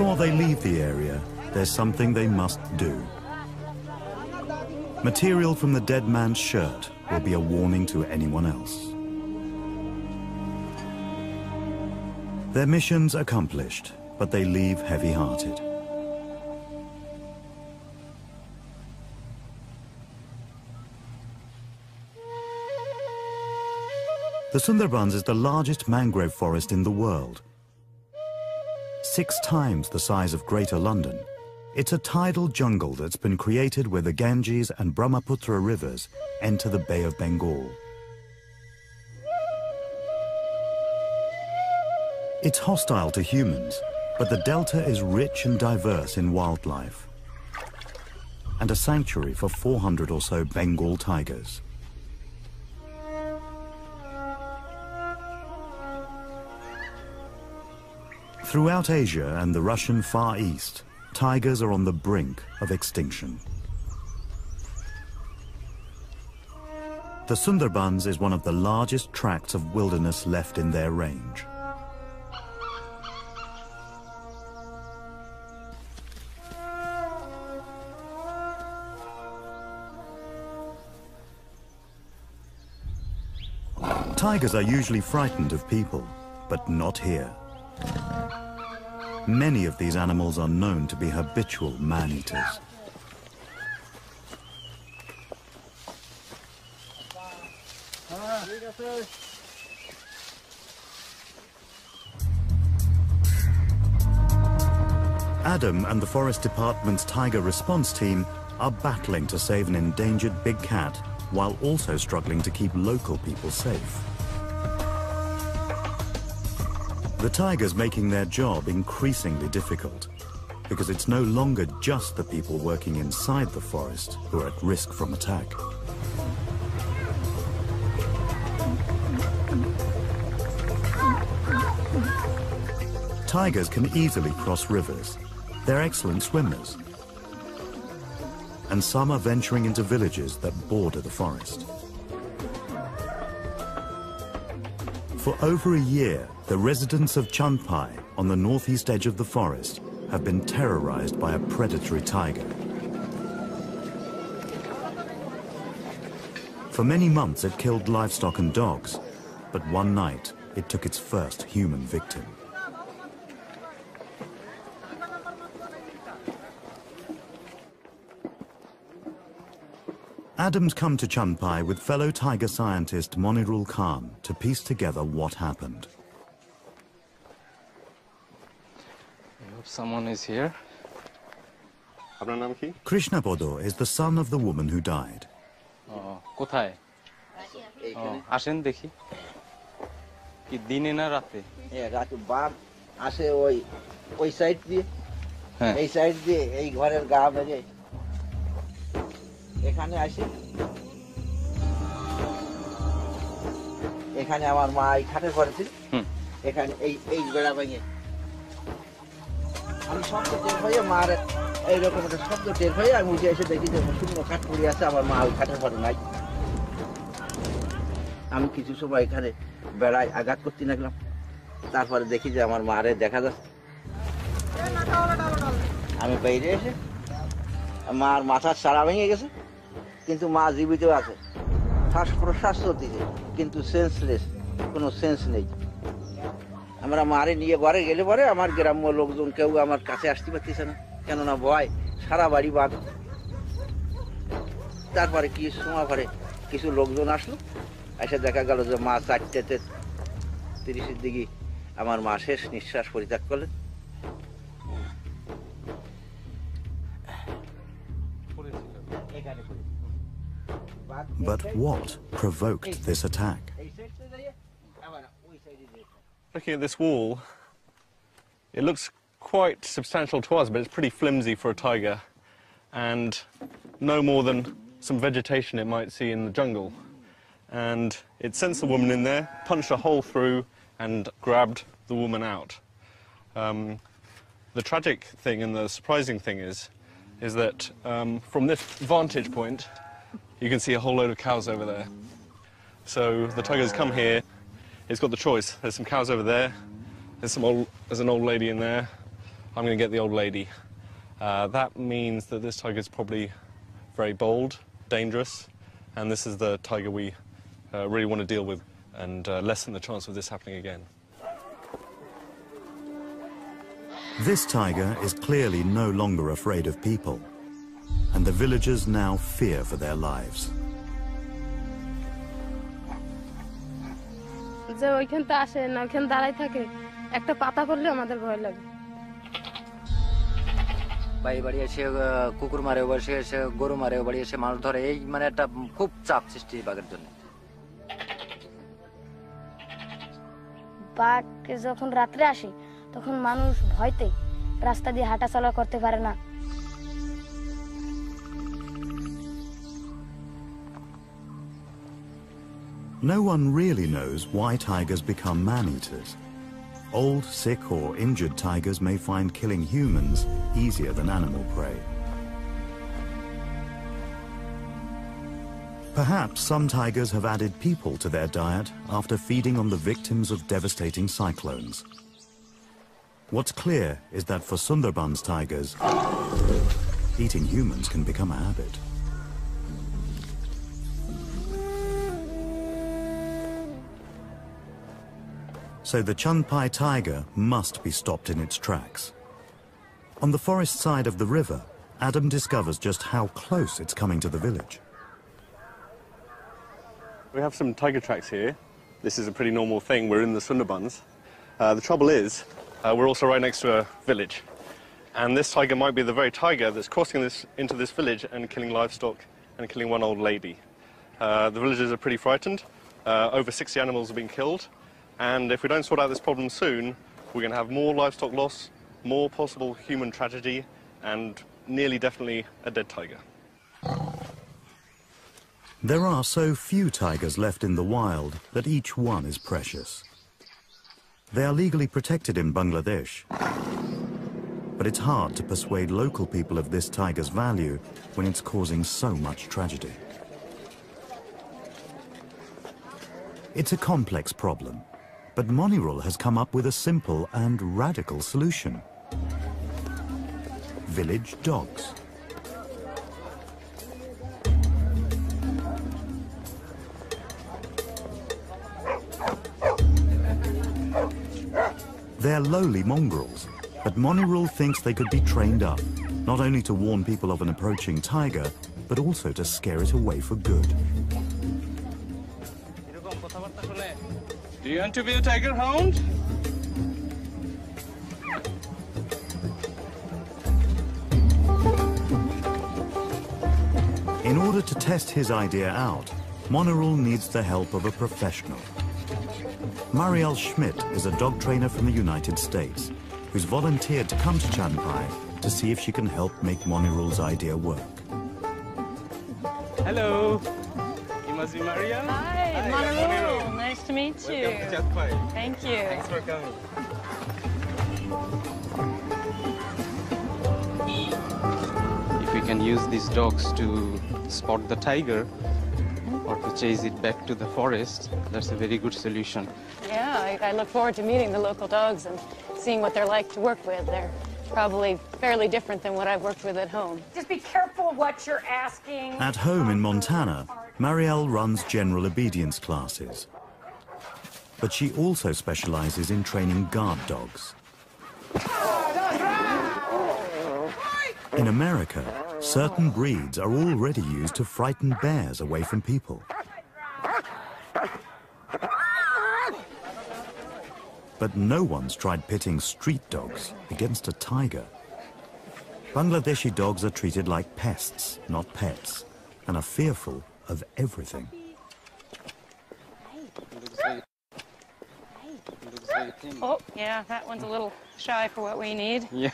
Before they leave the area, there's something they must do. Material from the dead man's shirt will be a warning to anyone else. Their mission's accomplished, but they leave heavy-hearted. The Sundarbans is the largest mangrove forest in the world. Six times the size of Greater London, it's a tidal jungle that's been created where the Ganges and Brahmaputra rivers enter the Bay of Bengal. It's hostile to humans, but the delta is rich and diverse in wildlife and a sanctuary for 400 or so Bengal tigers. Throughout Asia and the Russian Far East, tigers are on the brink of extinction. The Sundarbans is one of the largest tracts of wilderness left in their range. Tigers are usually frightened of people, but not here. Many of these animals are known to be habitual man-eaters. Adam and the Forest Department's Tiger Response Team are battling to save an endangered big cat while also struggling to keep local people safe. The tigers making their job increasingly difficult because it's no longer just the people working inside the forest who are at risk from attack. Tigers can easily cross rivers. They're excellent swimmers. And some are venturing into villages that border the forest. For over a year, the residents of Chandpai, on the northeast edge of the forest, have been terrorized by a predatory tiger. For many months it killed livestock and dogs, but one night it took its first human victim. Adams come to Chandpai with fellow tiger scientist Monirul Khan to piece together what happened. Hope someone is here. Krishna Bodo is the son of the woman who died. কোথায়? আসেন দেখি। কি দিনে না রাতে? রাতে বাঘ আসে ওই ওই সাইড দিয়ে। হ্যাঁ। এই সাইড দিয়ে এই ঘরের গা বেজে এখানে আসে। এখানে আমার মা এই খাটের ঘরে এখানে এই এই বেড়া ভেঙে। আমি শব্দ টের হয়ে মার এইরকম একটা শব্দ টের হয়ে আমি উঠে এসে দেখি যে শূন্য খাট পড়ে আছে, আমার মা ওই খাটের ঘরে নাই। আমি কিছু সময় এখানে বেড়ায় আঘাত করতে লাগলাম। তারপরে দেখি যে আমার মারে দেখা যাচ্ছে। আমি বাইরে এসে মার মাথার সারা ভেঙে গেছে, কিন্তু মা জীবিত আছে। শ্বাস প্রশ্বাস চলতেছে, কিন্তু সেন্সলেস কোনো সেন্স নেই। আমরা মারে নিয়ে ঘরে গেলে পরে আমার গ্রাম্য লোকজন কেউ আমার কাছে আসতে পারতেছে না। কেননা ভয় সারা বাড়ি বাদ তারপরে কি সময় পরে কিছু লোকজন আসলো এসে দেখা গেল যে মা চারটেতে তিরিশের দিকে আমার মা শেষ নিঃশ্বাস পরিত্যাগ করলেন। But what provoked this attack? Looking at this wall, it looks quite substantial to us, but it's pretty flimsy for a tiger, and no more than some vegetation it might see in the jungle. And it sensed the woman in there, punched a hole through, and grabbed the woman out. Um, the tragic thing and the surprising thing is, is that um, from this vantage point, you can see a whole load of cows over there. So the tiger's come here, it's got the choice. There's some cows over there, there's, some old, there's an old lady in there. I'm going to get the old lady. Uh, that means that this tiger is probably very bold, dangerous, And this is the tiger we uh, really want to deal with and uh, lessen the chance of this happening again. This tiger is clearly no longer afraid of people, and the villagers now fear for their lives. যে ওইখান তো আসে না ওইখান দাঁড়াই থাকে একটা পাতা পড়লে আমাদের ভয় লাগে। বাড়ি বাড়ি এসে কুকুর মারে এসে গরু মারে বাড়ি এসে মানুষ ধরে এই মানে একটা খুব চাপ সৃষ্টি বাঘের জন্য। বাঘ যখন রাত্রে আসে তখন মানুষ ভয়তে রাস্তা দিয়ে হাঁটা চলা করতে পারে না। No one really knows why tigers become man-eaters. Old, sick or injured tigers may find killing humans easier than animal prey. Perhaps some tigers have added people to their diet after feeding on the victims of devastating cyclones. What's clear is that for Sundarbans tigers, eating humans can become a habit. So the Chanpai tiger must be stopped in its tracks. On the forest side of the river, Adam discovers just how close it's coming to the village. We have some tiger tracks here. This is a pretty normal thing. We're in the Sundarbans. Uh, the trouble is, uh, we're also right next to a village. And this tiger might be the very tiger that's crossing this into this village and killing livestock and killing one old lady. Uh, the villagers are pretty frightened. Uh, over 60 animals have been killed. And if we don't sort out this problem soon, we're going to have more livestock loss, more possible human tragedy, and nearly definitely a dead tiger. There are so few tigers left in the wild that each one is precious. They are legally protected in Bangladesh, but it's hard to persuade local people of this tiger's value when it's causing so much tragedy. It's a complex problem, but Monirul has come up with a simple and radical solution. Village dogs. They're lowly mongrels, but Monirul thinks they could be trained up, not only to warn people of an approaching tiger, but also to scare it away for good. Do you want to be a tiger hound? In order to test his idea out, Monirul needs the help of a professional. Marielle Schmidt is a dog trainer from the United States who's volunteered to come to Chanpai to see if she can help make Monirul's idea work. Hello. You must be Maria. Hi, I'm Nice to meet you. Welcome to Chanpai. Thank you. Thanks for coming. If we can use these dogs to spot the tiger or to chase it back to the forest, that's a very good solution. Yeah, I, I look forward to meeting the local dogs and seeing what they're like to work with. They're probably fairly different than what I've worked with at home. Just be careful what you're asking. At home in Montana, Marielle runs general obedience classes. But she also specializes in training guard dogs. In America, certain breeds are already used to frighten bears away from people. But no one's tried pitting street dogs against a tiger. Bangladeshi dogs are treated like pests, not pets, and are fearful of everything. Oh, yeah, that one's a little shy for what we need. Yeah.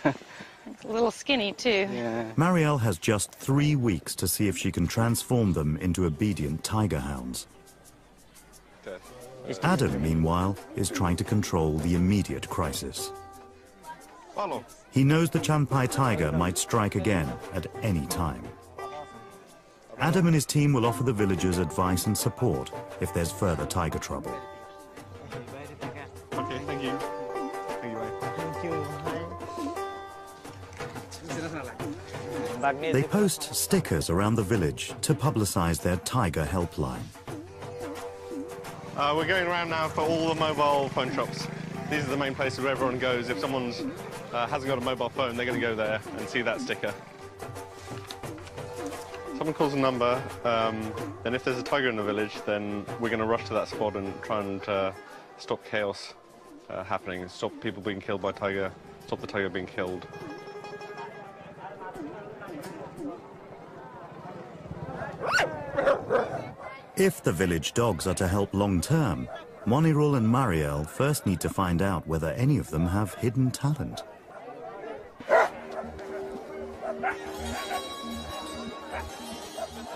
It's a little skinny, too. Marielle has just three weeks to see if she can transform them into obedient tiger hounds. Adam, meanwhile, is trying to control the immediate crisis. He knows the Chanpai tiger might strike again at any time. Adam and his team will offer the villagers advice and support if there's further tiger trouble. Okay, thank you. Thank you. They post stickers around the village to publicize their tiger helpline. Uh, we're going around now for all the mobile phone shops. These are the main places where everyone goes. If someone uh, hasn't got a mobile phone, they're going to go there and see that sticker. Someone calls a number, um, if there's a tiger in the village, then we're going to rush to that spot and try and uh, stop chaos uh, happening, stop people being killed by tiger, stop the tiger being killed. If the village dogs are to help long term, Monirul and Mariel first need to find out whether any of them have hidden talent.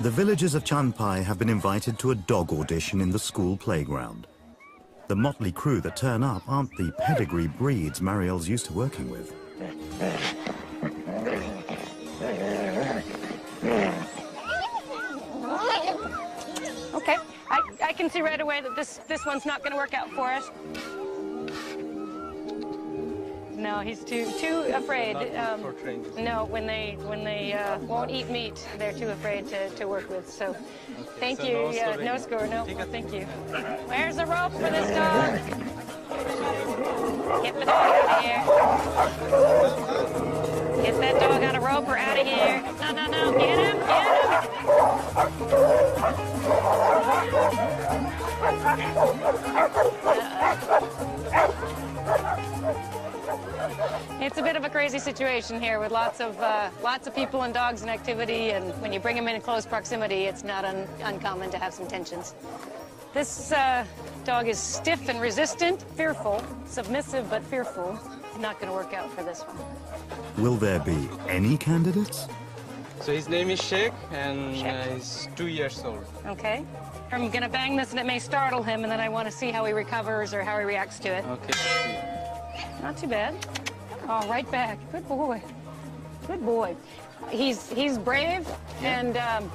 The villagers of Chanpai have been invited to a dog audition in the school playground. The motley crew that turn up aren't the pedigree breeds Mariel's used to working with. Can see right away that this, this one's not going to work out for us. No, he's too too afraid. Um, no, when they when they uh, won't eat meat, they're too afraid to, to work with. So, thank so you. no yeah, scoring. no score. No, thank you. Where's the rope for this dog? Get the dog out of here. Get that dog on a rope or out of here. No, no, no. Get him. Get him. It's a bit of a crazy situation here with lots of uh, lots of people and dogs and activity, and when you bring them in close proximity, it's not un uncommon to have some tensions. This uh, dog is stiff and resistant, fearful, submissive but fearful. Not going to work out for this one. Will there be any candidates? So his name is Sheikh, and uh, he's two years old. Okay. I'm going to bang this, and it may startle him, and then I want to see how he recovers or how he reacts to it. Okay. Not too bad. Oh, right back. Good boy. Good boy. He's he's brave and um,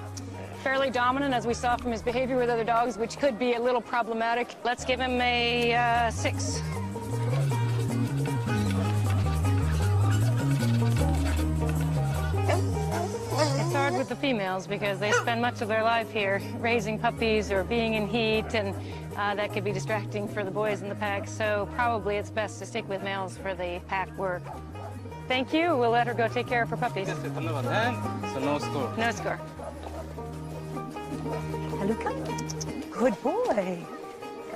fairly dominant, as we saw from his behavior with other dogs, which could be a little problematic. Let's give him a uh, six. with the females because they spend much of their life here raising puppies or being in heat, and uh, that could be distracting for the boys in the pack. So probably it's best to stick with males for the pack work. Thank you. We'll let her go take care of her puppies. So no score. No score. Haluka, good boy.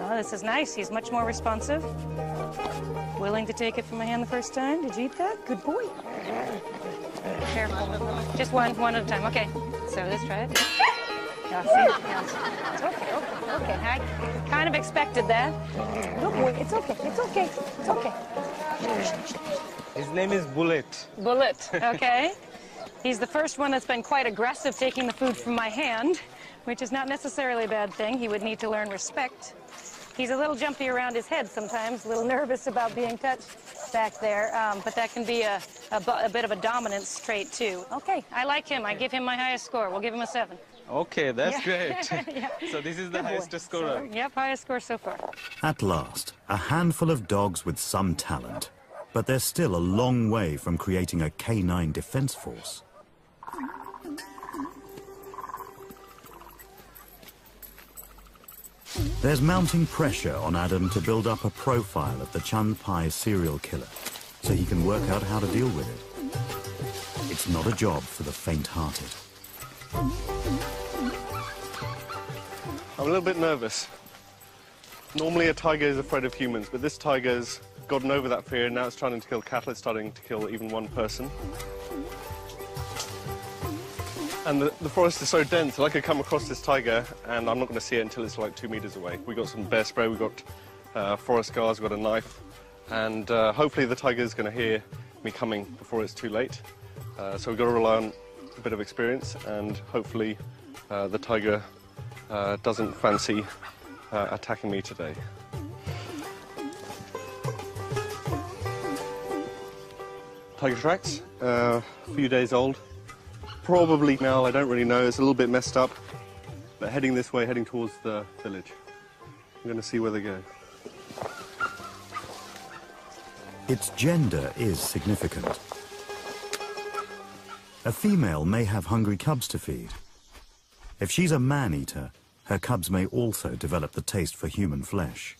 Oh, this is nice. He's much more responsive. Willing to take it from my hand the first time. Did you eat that? Good boy. Careful. Just one, one at a time. Okay. So let's try it. Yeah, see? Yeah. It's okay, okay, okay. I kind of expected that. Good boy. It's okay. It's okay. It's okay. His name is Bullet. Bullet, okay. He's the first one that's been quite aggressive taking the food from my hand, which is not necessarily a bad thing. He would need to learn respect. He's a little jumpy around his head sometimes, a little nervous about being touched back there, um, but that can be a, a, a bit of a dominance trait too. Okay, I like him. I give him my highest score. We'll give him a seven. Okay, that's Yeah. great. Yeah. So this is the Good boy. highest scorer. Yep, highest score so far. At last, a handful of dogs with some talent. But they're still a long way from creating a canine defense force. There's mounting pressure on Adam to build up a profile of the Chanpai serial killer so he can work out how to deal with it. It's not a job for the faint-hearted. I'm a little bit nervous. Normally a tiger is afraid of humans, but this tiger's gotten over that fear and now it's trying to kill cattle, it's starting to kill even one person. And the, the forest is so dense that I could come across this tiger and I'm not going to see it until it's like two meters away. We've got some bear spray, we've got uh, forest guards, we've got a knife, and uh, hopefully the tiger's going to hear me coming before it's too late. Uh, so we've got to rely on a bit of experience and hopefully uh, the tiger uh, doesn't fancy uh, attacking me today. Tiger tracks, a few days old. Probably now, I don't really know, it's a little bit messed up. But heading this way, heading towards the village. I'm going to see where they go. Its gender is significant. A female may have hungry cubs to feed. If she's a man-eater, her cubs may also develop the taste for human flesh.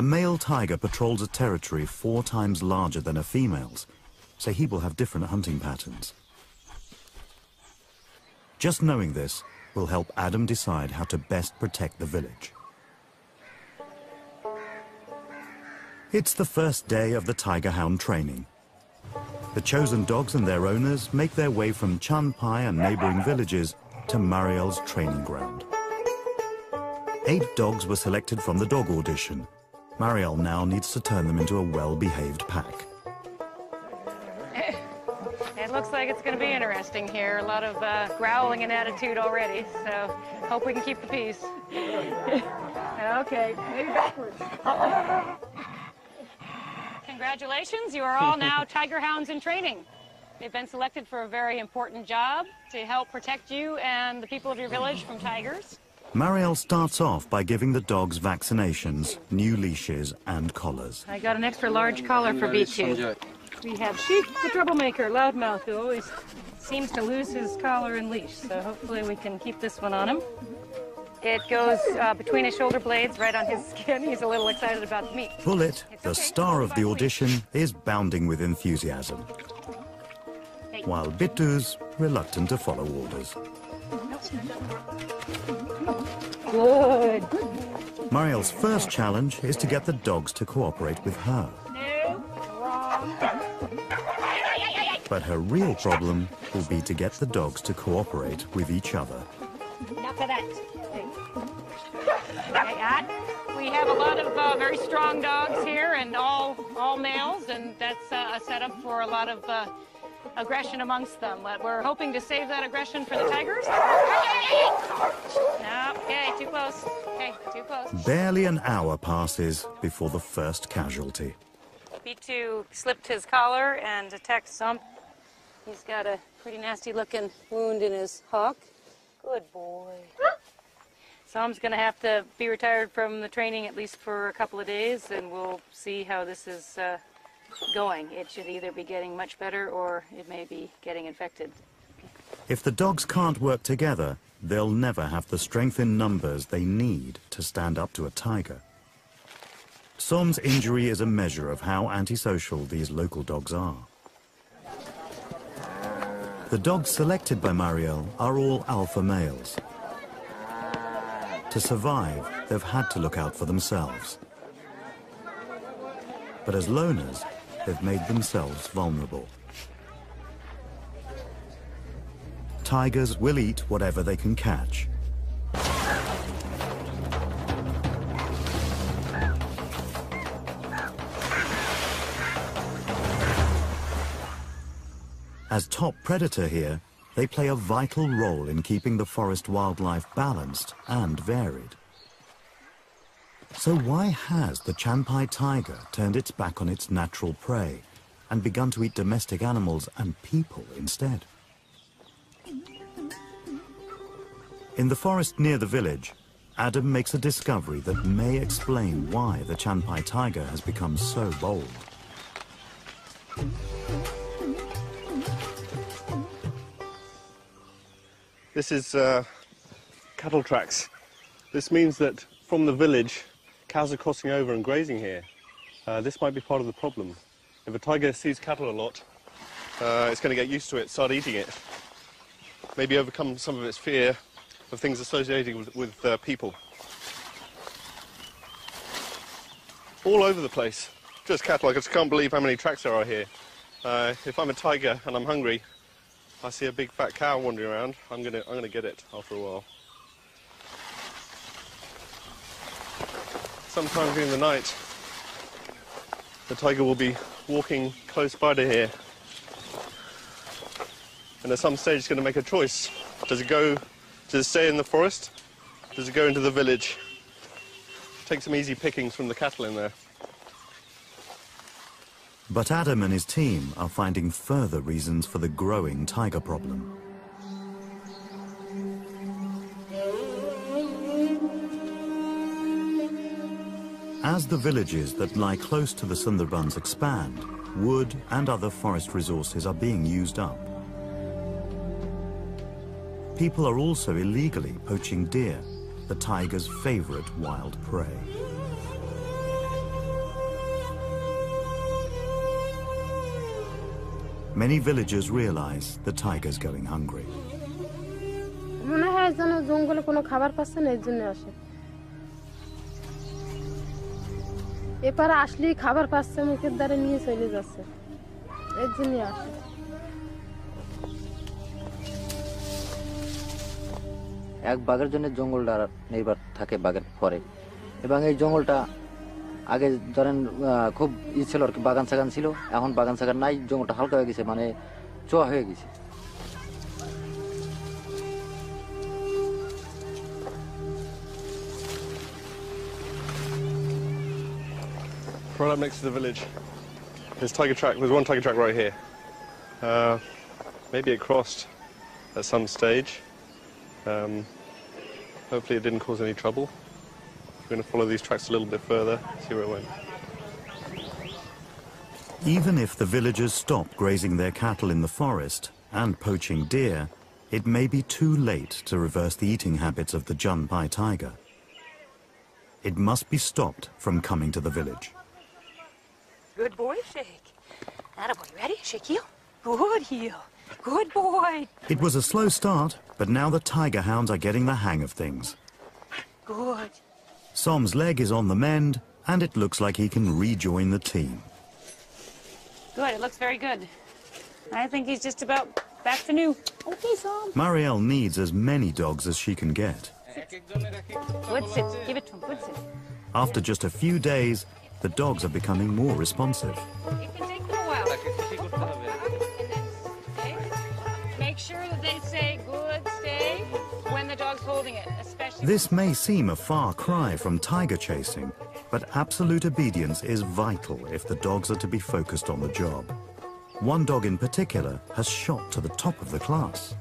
A male tiger patrols a territory four times larger than a female's, so he will have different hunting patterns. Just knowing this will help Adam decide how to best protect the village. It's the first day of the Tiger Hound training. The chosen dogs and their owners make their way from Chanpai and neighboring villages to Mariel's training ground. Eight dogs were selected from the dog audition. Mariel now needs to turn them into a well-behaved pack. It looks like it's going to be interesting here. A lot of uh, growling and attitude already, so hope we can keep the peace. okay, maybe backwards. Congratulations, you are all now Tiger Hounds in training. They've been selected for a very important job to help protect you and the people of your village from tigers. Mariel starts off by giving the dogs vaccinations, new leashes and collars. I got an extra large collar for Bittu. We have Sheik, the troublemaker, loudmouth, who always seems to lose his collar and leash, so hopefully we can keep this one on him. It goes uh, between his shoulder blades, right on his skin. He's a little excited about the meat. Bullet, the star of the audition, is bounding with enthusiasm, while Bitu's reluctant to follow orders. Good. Mariel's first challenge is to get the dogs to cooperate with her. But her real problem will be to get the dogs to cooperate with each other. Enough of that. We have a lot of uh, very strong dogs here, and all all males, and that's uh, a setup for a lot of uh, aggression amongst them. But we're hoping to save that aggression for the tigers. No, okay, too close. Okay, too close. Barely an hour passes before the first casualty. Bittu slipped his collar and attacked Som. He's got a pretty nasty looking wound in his hock. Good boy. Som's going to have to be retired from the training at least for a couple of days, and we'll see how this is uh, going. It should either be getting much better or it may be getting infected. If the dogs can't work together, they'll never have the strength in numbers they need to stand up to a tiger. Som's injury is a measure of how antisocial these local dogs are. The dogs selected by Mariel are all alpha males. To survive, they've had to look out for themselves. But as loners, they've made themselves vulnerable. Tigers will eat whatever they can catch. As top predator here, they play a vital role in keeping the forest wildlife balanced and varied. So why has the Chanpai tiger turned its back on its natural prey and begun to eat domestic animals and people instead? In the forest near the village, Adam makes a discovery that may explain why the Chanpai tiger has become so bold. This is uh, cattle tracks. This means that from the village, cows are crossing over and grazing here. Uh, this might be part of the problem. If a tiger sees cattle a lot, uh, it's going to get used to it, start eating it. Maybe overcome some of its fear of things associated with, with uh, people. All over the place, just cattle. I just can't believe how many tracks there are here. Uh, if I'm a tiger and I'm hungry, I see a big fat cow wandering around, I'm gonna I'm gonna get it after a while. Sometime during the night, the tiger will be walking close by to here. And at some stage it's gonna make a choice. Does it go does it stay in the forest? Does it go into the village? Take some easy pickings from the cattle in there. But Adam and his team are finding further reasons for the growing tiger problem. As the villages that lie close to the Sundarbans expand, wood and other forest resources are being used up. People are also illegally poaching deer, the tiger's favorite wild prey. Many villagers realize the tiger's going hungry. মনে হয় যেন জঙ্গলে কোনো খাবার পাচ্ছে না এর জন্য আসে এপারে আসলেই খাবার পাচ্ছে, মুখের দ্বারে নিয়ে চলে যাচ্ছে। এর জন্য আসে। এক বাঘের জন্য জঙ্গলটা নির্ভর থাকে বাঘের পরে। এবং এই জঙ্গলটা আগে ধরেন খুব ই ছিল আর কি বাগান সাগান ছিল। এখন বাগান সাগান নাই, জঙ্গলটা হালকা হয়ে গেছে মানে চোয়া হয়ে গেছে। Right up next to the village. There's tiger track. There's one tiger track right here. Uh, maybe it crossed at some stage. Um, hopefully, it didn't cause any trouble. We're going to follow these tracks a little bit further, see where it went. Even if the villagers stop grazing their cattle in the forest and poaching deer, it may be too late to reverse the eating habits of the Chanpai tiger. It must be stopped from coming to the village. Good boy, Sheikh. Attaboy, you ready? Sheikh heel. Good heel. Good boy. It was a slow start, but now the tiger hounds are getting the hang of things. Good. Som's leg is on the mend, and it looks like he can rejoin the team. Good. It looks very good. I think he's just about back to new. Okay, Sam. Marielle needs as many dogs as she can get. Good sit. Give it to him. Good sit. After just a few days, the dogs are becoming more responsive. It can take a while. Make sure that they say good, stay when the dog's holding it, especially. This may seem a far cry from tiger chasing, but absolute obedience is vital if the dogs are to be focused on the job. One dog in particular has shot to the top of the class.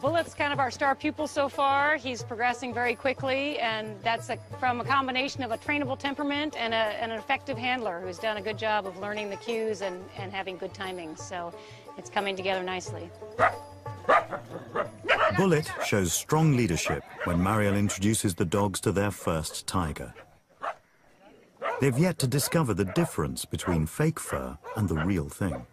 Bullet's kind of our star pupil so far. He's progressing very quickly, and that's a, from a combination of a trainable temperament and, a, and an effective handler who's done a good job of learning the cues and, and having good timing. So it's coming together nicely. Bullet shows strong leadership when Mariel introduces the dogs to their first tiger. They've yet to discover the difference between fake fur and the real thing.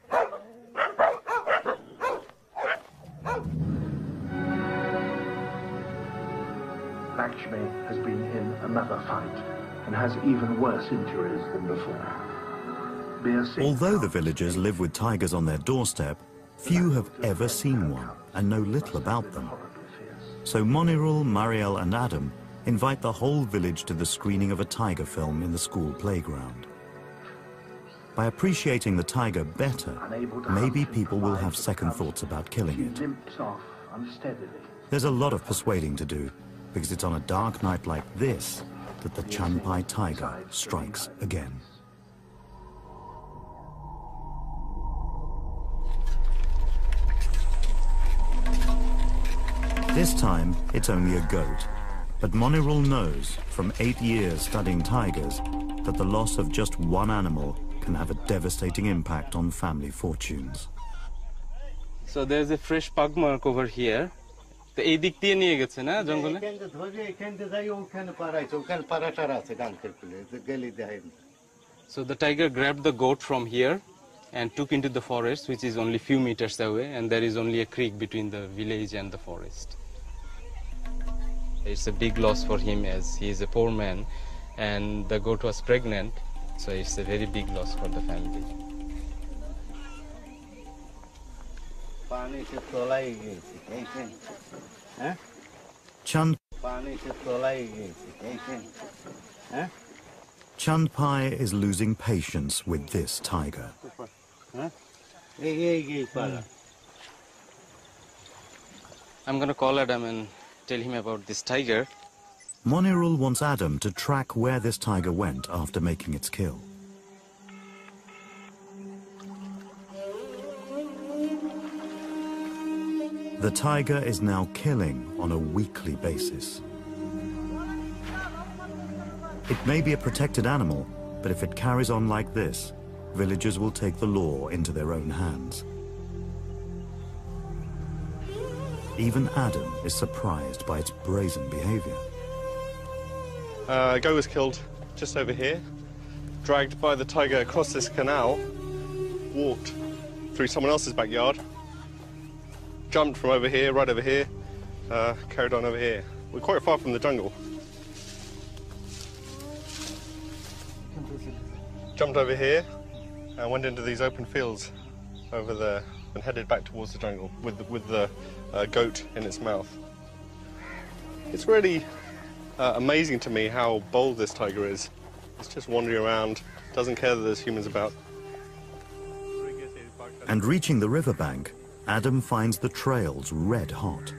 Lakshmi has been in another fight and has even worse injuries than before. Although the villagers live with tigers on their doorstep, few have ever seen one and know little about them. So Monirul, Mariel and Adam invite the whole village to the screening of a tiger film in the school playground. By appreciating the tiger better, maybe people will have second thoughts about killing it. limps off unsteadily. There's a lot of persuading to do, because it's on a dark night like this that the Chanpai tiger strikes again. This time, it's only a goat. But Monirul knows, from eight years studying tigers, that the loss of just one animal can have a devastating impact on family fortunes. So there's a fresh pug mark over here. তো এই দিক দিয়ে নিয়ে গেছে না জঙ্গলে এখান থেকে ধরে এখান থেকে যাই ওখানে পাড়াইছে ওখানে পাড়াটার আছে ডালকের খুলে গেলি দেয় So the tiger grabbed the goat from here and took into the forest, which is only few meters away, and there is only a creek between the village and the forest. It's a big loss for him as he is a poor man, and the goat was pregnant, so it's a very big loss for the family. পানি সে তলাই গেছে এইখানে হ্যাঁ Chand পানি সে তলাই গেছে এইখানে হ্যাঁ Chandpai is losing patience with this tiger. হ্যাঁ এই এই এই পাড়া I'm going to call Adam and tell him about this tiger. Monirul wants Adam to track where this tiger went after making its kill. The tiger is now killing on a weekly basis. It may be a protected animal, but if it carries on like this, villagers will take the law into their own hands. Even Adam is surprised by its brazen behavior. Uh, a goat was killed just over here, dragged by the tiger across this canal, walked through someone else's backyard, jumped from over here, right over here, uh, carried on over here. We're quite far from the jungle. Jumped over here and went into these open fields over there and headed back towards the jungle with the, with the uh, goat in its mouth. It's really uh, amazing to me how bold this tiger is. It's just wandering around, doesn't care that there's humans about. And reaching the riverbank, Adam finds the trails red hot.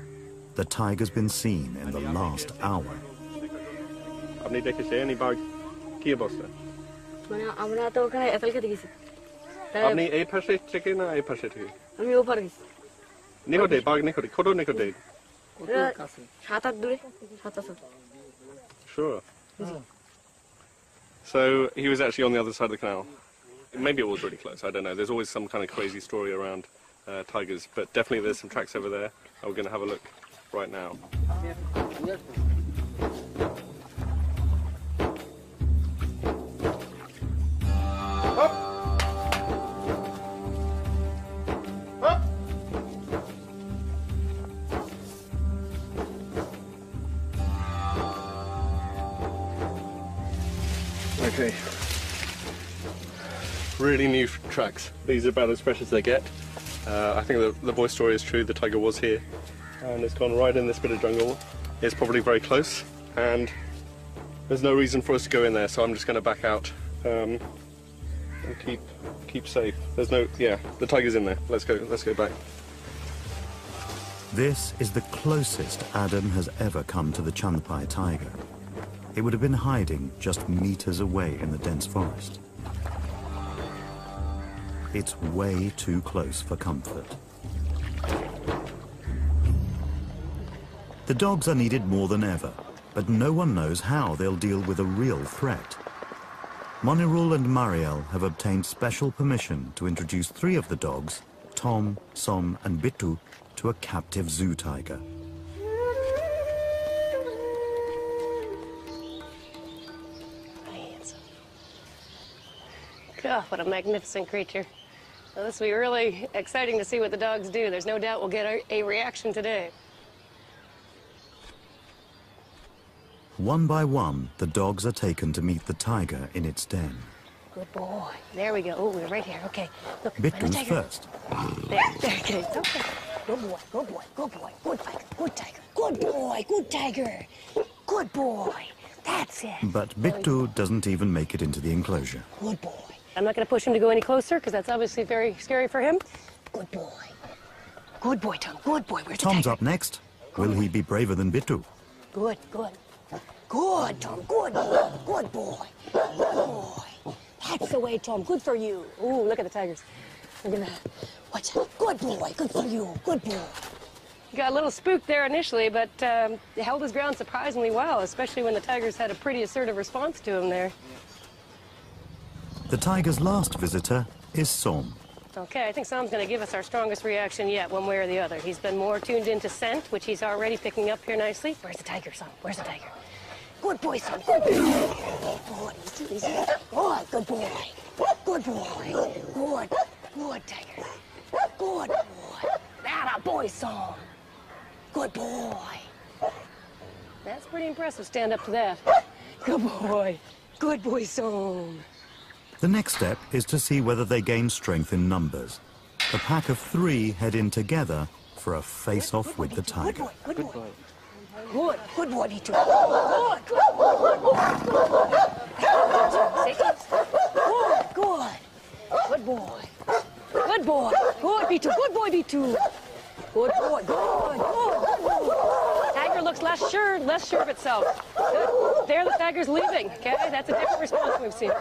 The tiger's been seen in the last hour. আপনি দেখেছেন এই বাঘ কি অবস্থা মানে আমরা তো ওখানে অ্যাপেল খেতে গেছি তাই আপনি এই পাশে থেকে না এই পাশে থেকে আমি ওপার গেছি নিকটে বাঘ নিকটে কত নিকটে এটা সাত আট দূরে সাত আট Sure. So he was actually on the other side of the canal. Maybe it was really close. I don't know. There's always some kind of crazy story around uh, tigers, but definitely there's some tracks over there. We're going to have a look right now. Okay. Really new tracks. These are about as fresh as they get. Uh, I think the, the boy story is true. The tiger was here, and it's gone right in this bit of jungle. It's probably very close, and there's no reason for us to go in there. So I'm just going to back out um, and keep keep safe. There's no, yeah, the tiger's in there. Let's go. Let's go back. This is the closest Adam has ever come to the Chandpai tiger. It would have been hiding just meters away in the dense forest. It's way too close for comfort. The dogs are needed more than ever, but no one knows how they'll deal with a real threat. Monirul and Mariel have obtained special permission to introduce three of the dogs, Tom, Som and Bittu, to a captive zoo tiger. What a magnificent creature. Well, this will be really exciting to see what the dogs do. There's no doubt we'll get a, a reaction today. One by one, the dogs are taken to meet the tiger in its den. Good boy. There we go. Oh, we're right here. Okay. Look, find the tiger. first. There, there, okay. okay. Good boy, good boy, good boy, good tiger, good tiger, good boy, good tiger, good boy. That's it. But Bittu doesn't even make it into the enclosure. Good boy. I'm not going to push him to go any closer because that's obviously very scary for him. Good boy. Good boy, Tom. Good boy. Where's the Tom's up next. Will he be braver than Bittu? Good, good. Good, Tom. Good boy. Good boy. Good boy. That's the way, Tom. Good for you. Ooh, look at the tigers. We're gonna watch out. Good boy. Good for you. Good boy. He got a little spooked there initially, but um, held his ground surprisingly well, especially when the tigers had a pretty assertive response to him there. The tiger's last visitor is Som. Okay, I think Sam's going to give us our strongest reaction yet, one way or the other. He's been more tuned into scent, which he's already picking up here nicely. Where's the tiger, Sam? Where's the tiger? Good boy, Sam. Good boy. Good boy. Good boy. Good boy. Good. Good, tiger. Good boy. That a boy, Sam. Good boy. That's pretty impressive. Stand up to that. Good boy. Good boy, Sam. The next step is to see whether they gain strength in numbers. The pack of three head in together for a face-off with the tiger. Good boy. Good. Good boy. Good. Good. Good. Good. Good. Good boy. Good boy. Good, Bittu. Good boy, Bittu. Good boy. Good. Good. Tiger looks less sure, less sure of itself. There, the tiger's leaving. Okay, that's a different response we've seen.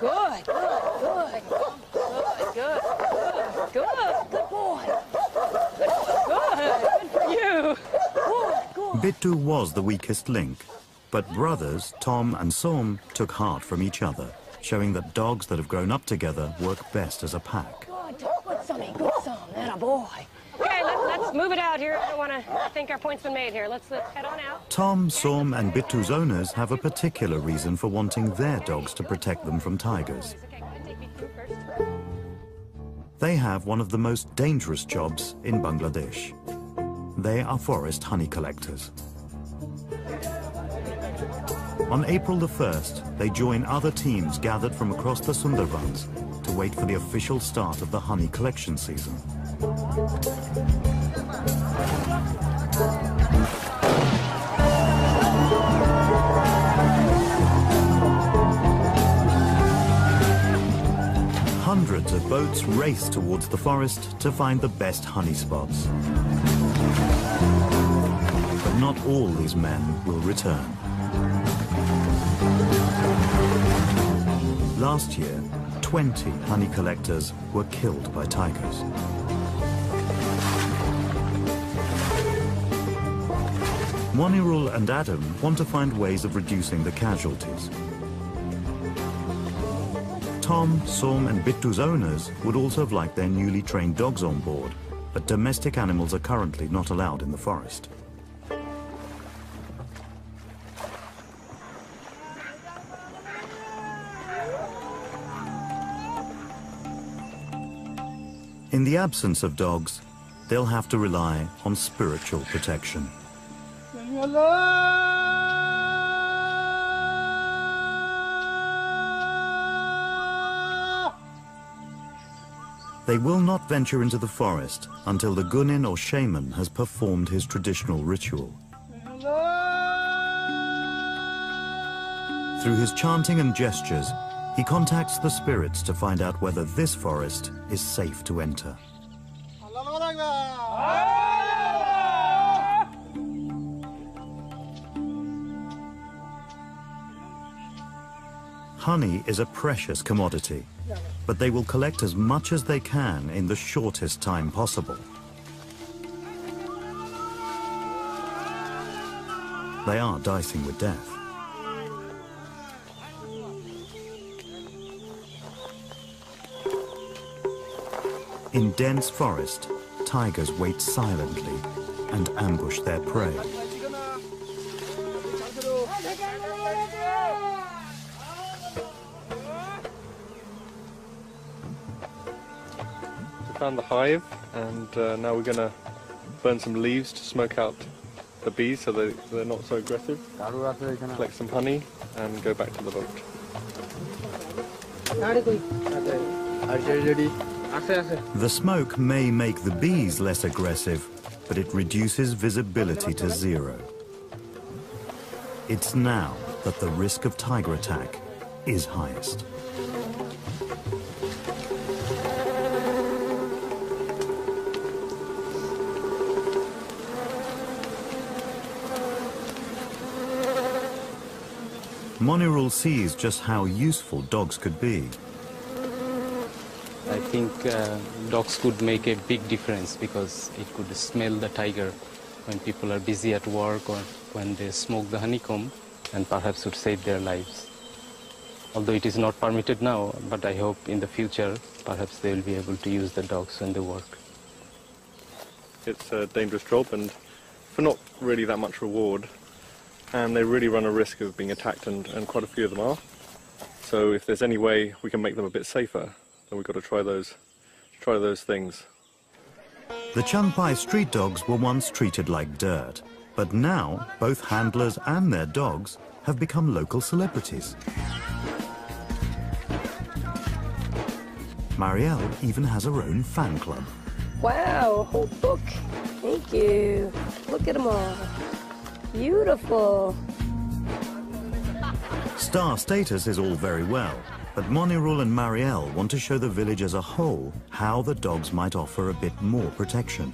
Good, good, good, good, good, good, good, good boy. Good, good, for you. Good, good. Bittu was the weakest link, but brothers Tom and Som took heart from each other, showing that dogs that have grown up together work best as a pack. Good, good, Sommy, good, Som, that a boy. Okay, let, let's move it out here. I want to think our point's been made here. Let's, let's head on out. Tom, Som and Bitu's owners have a particular reason for wanting their dogs to protect them from tigers. They have one of the most dangerous jobs in Bangladesh. They are forest honey collectors. On April the 1st, they join other teams gathered from across the Sundarbans to wait for the official start of the honey collection season. Hundreds of boats race towards the forest to find the best honey spots. But not all these men will return. Last year, 20 honey collectors were killed by tigers. Monirul and Adam want to find ways of reducing the casualties. Tom, Som and Bittu's owners would also have liked their newly trained dogs on board, but domestic animals are currently not allowed in the forest. In the absence of dogs, they'll have to rely on spiritual protection. They will not venture into the forest until the Gunin or shaman has performed his traditional ritual. Through his chanting and gestures, he contacts the spirits to find out whether this forest is safe to enter. Honey is a precious commodity, but they will collect as much as they can in the shortest time possible. They are dicing with death. In dense forest, tigers wait silently and ambush their prey. Found the hive, and uh, now we're to burn some leaves to smoke out the bees so they, they're not so aggressive. Collect some honey and go back to the boat. The smoke may make the bees less aggressive, but it reduces visibility to zero. It's now that the risk of tiger attack is highest. Monirul sees just how useful dogs could be. I think uh, dogs could make a big difference because it could smell the tiger when people are busy at work or when they smoke the honeycomb and perhaps would save their lives. Although it is not permitted now, but I hope in the future perhaps they will be able to use the dogs when they work. It's a dangerous job and for not really that much reward. And they really run a risk of being attacked, and, and quite a few of them are. So if there's any way we can make them a bit safer, then we've got to try those, try those things. The Chanpai street dogs were once treated like dirt, but now both handlers and their dogs have become local celebrities. Marielle even has her own fan club. Wow, a whole book. Thank you. Look at them all. Beautiful. Star status is all very well, but Monirul and Marielle want to show the village as a whole how the dogs might offer a bit more protection.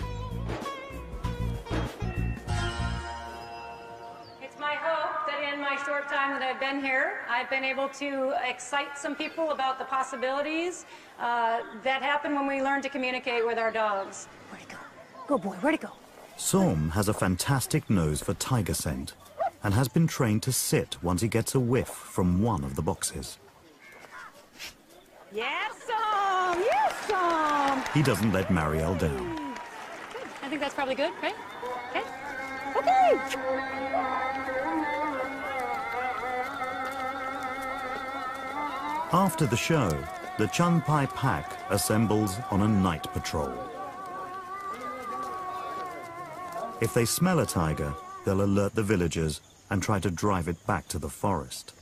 It's my hope that in my short time that I've been here, I've been able to excite some people about the possibilities uh, that happen when we learn to communicate with our dogs. Where'd it go? Good boy, where'd it go? Som has a fantastic nose for tiger scent. and has been trained to sit once he gets a whiff from one of the boxes. Yes, Som. Yes, Som. He doesn't let Marielle down. Good. I think that's probably good, right? Okay. Okay. After the show, the Chanpai pack assembles on a night patrol. If they smell a tiger, they'll alert the villagers and try to drive it back to the forest.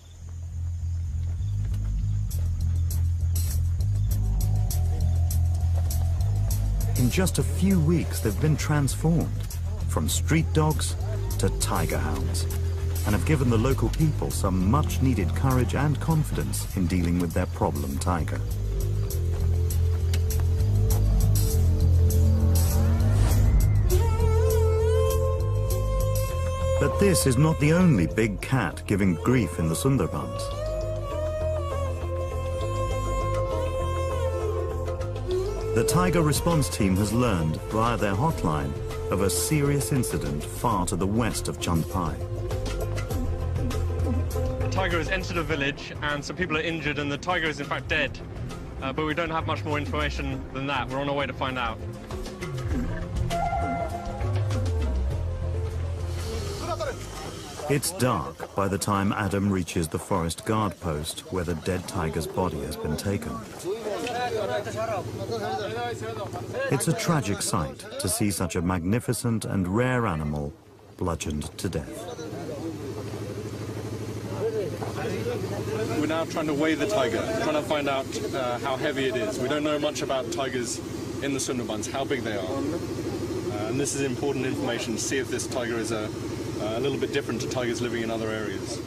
In just a few weeks, they've been transformed from street dogs to tiger hounds and have given the local people some much needed courage and confidence in dealing with their problem tiger. But this is not the only big cat giving grief in the Sundarbans. The Tiger Response Team has learned via their hotline of a serious incident far to the west of Chandpai. A tiger has entered a village and some people are injured and the tiger is in fact dead. Uh, but we don't have much more information than that. We're on our way to find out. It's dark by the time Adam reaches the forest guard post where the dead tiger's body has been taken. It's a tragic sight to see such a magnificent and rare animal bludgeoned to death. We're now trying to weigh the tiger, trying to find out uh, how heavy it is. We don't know much about tigers in the Sundarbans, how big they are. Uh, and this is important information to see if this tiger is a, Uh, a little bit different to tigers living in other areas.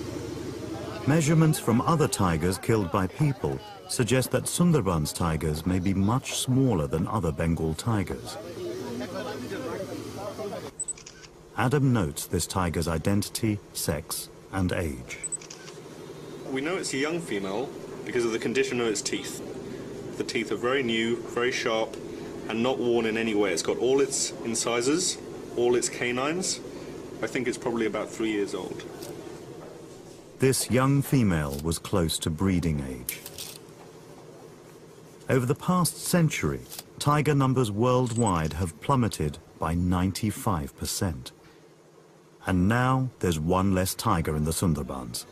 Measurements from other tigers killed by people suggest that Sundarbans tigers may be much smaller than other Bengal tigers. Adam notes this tiger's identity, sex, and age. We know it's a young female because of the condition of its teeth. The teeth are very new, very sharp, and not worn in any way. It's got all its incisors, all its canines. I think it's probably about three years old. This young female was close to breeding age. Over the past century, tiger numbers worldwide have plummeted by 95%. And now there's one less tiger in the Sundarbans.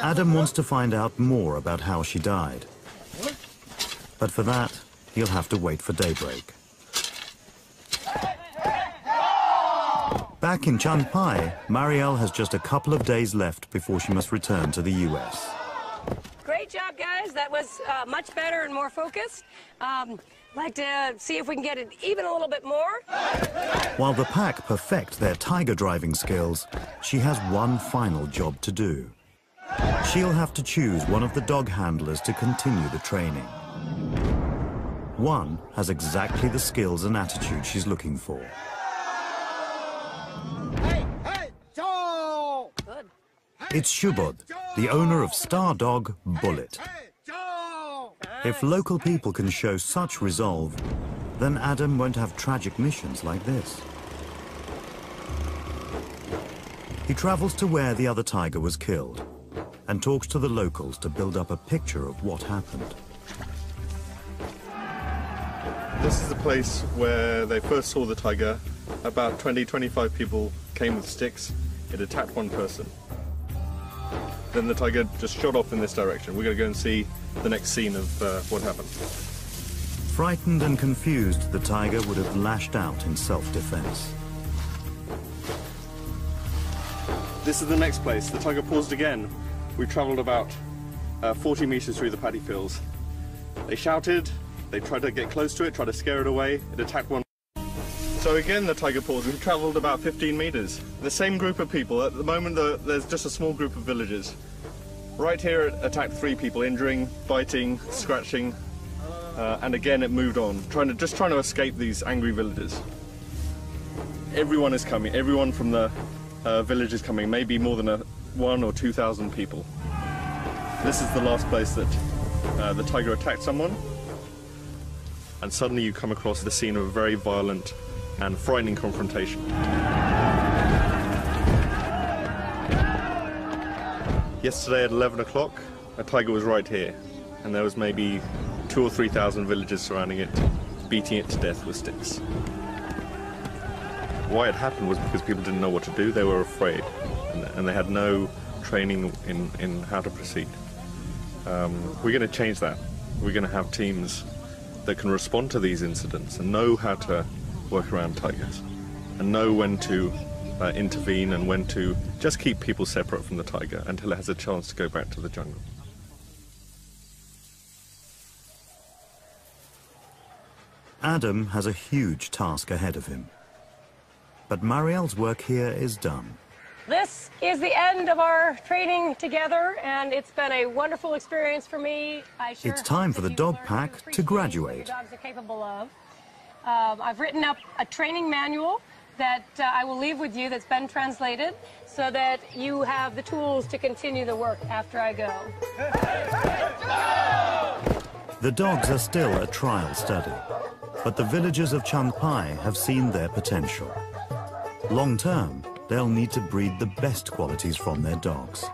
Adam wants to find out more about how she died. But for that, he'll have to wait for daybreak. Back in Chandpai, Marielle has just a couple of days left before she must return to the US. Great job, guys. That was uh, much better and more focused. Um, like to see if we can get it even a little bit more. While the pack perfect their tiger driving skills, she has one final job to do. She'll have to choose one of the dog handlers to continue the training. One has exactly the skills and attitude she's looking for. It's Shubod, the owner of star dog Bullet. If local people can show such resolve, then Adam won't have tragic missions like this. He travels to where the other tiger was killed and talks to the locals to build up a picture of what happened. This is the place where they first saw the tiger. About 20, 25 people came with sticks. It attacked one person. Then the tiger just shot off in this direction. We're going to go and see the next scene of uh, what happened. Frightened and confused, the tiger would have lashed out in self-defense. This is the next place. The tiger paused again. We traveled about uh, 40 meters through the paddy fields. They shouted, they tried to get close to it, tried to scare it away. It attacked one. So again, the tiger paused. We've traveled about 15 meters. The same group of people. At the moment, the, there's just a small group of villagers. Right here, it attacked three people, injuring, biting, scratching, uh, and again, it moved on, trying to just trying to escape these angry villagers. Everyone is coming. Everyone from the uh, village is coming. Maybe more than a one or two thousand people. This is the last place that uh, the tiger attacked someone. And suddenly you come across the scene of a very violent and frightening confrontation. Yesterday at 11 o'clock, a tiger was right here, and there was maybe two or three thousand villagers surrounding it, beating it to death with sticks. Why it happened was because people didn't know what to do, they were afraid, and, and they had no training in, in how to proceed. Um, we're going to change that. We're going to have teams that can respond to these incidents and know how to work around tigers and know when to uh, intervene and when to just keep people separate from the tiger until it has a chance to go back to the jungle. Adam has a huge task ahead of him. But Marielle's work here is done. This is the end of our training together, and it's been a wonderful experience for me. I sure It's time for the dog pack to graduate. dogs are capable of. Um, I've written up a training manual that uh, I will leave with you that's been translated so that you have the tools to continue the work after I go. The dogs are still a trial study, but the villagers of Chanpai have seen their potential. Long term, they'll need to breed the best qualities from their dogs.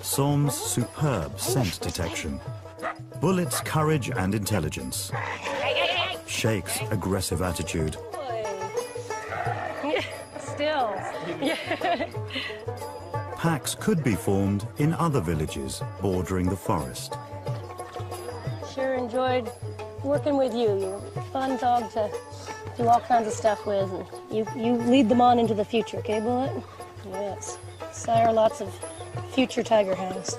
Som's superb scent detection, Bullet's courage and intelligence, Sheikh's aggressive attitude, Still. Packs could be formed in other villages bordering the forest. Sure enjoyed working with you. You're a fun dog to do all kinds of stuff with. And you, you lead them on into the future, okay, Bullet? Yes. Sire lots of future tiger hounds.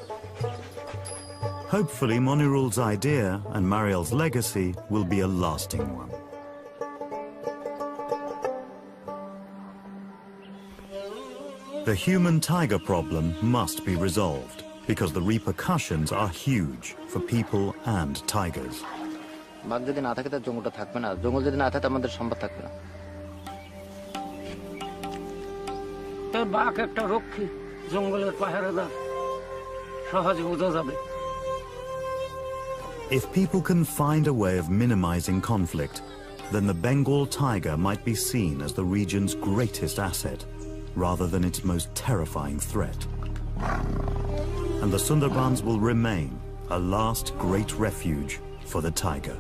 Hopefully, Monirul's idea and Marielle's legacy will be a lasting one. The human tiger problem must be resolved because the repercussions are huge for people and tigers. বাঘ যদি না থাকে তার জঙ্গলটা থাকবে না জঙ্গল যদি না থাকে আমাদের সম্পদ থাকবে না এই বাঘ একটা রক্ষী জঙ্গলের পাহারাদার সহজে বোঝা যাবে If people can find a way of minimizing conflict, then the Bengal tiger might be seen as the region's greatest asset, rather than its most terrifying threat. And the Sundarbans will remain a last great refuge for the tiger.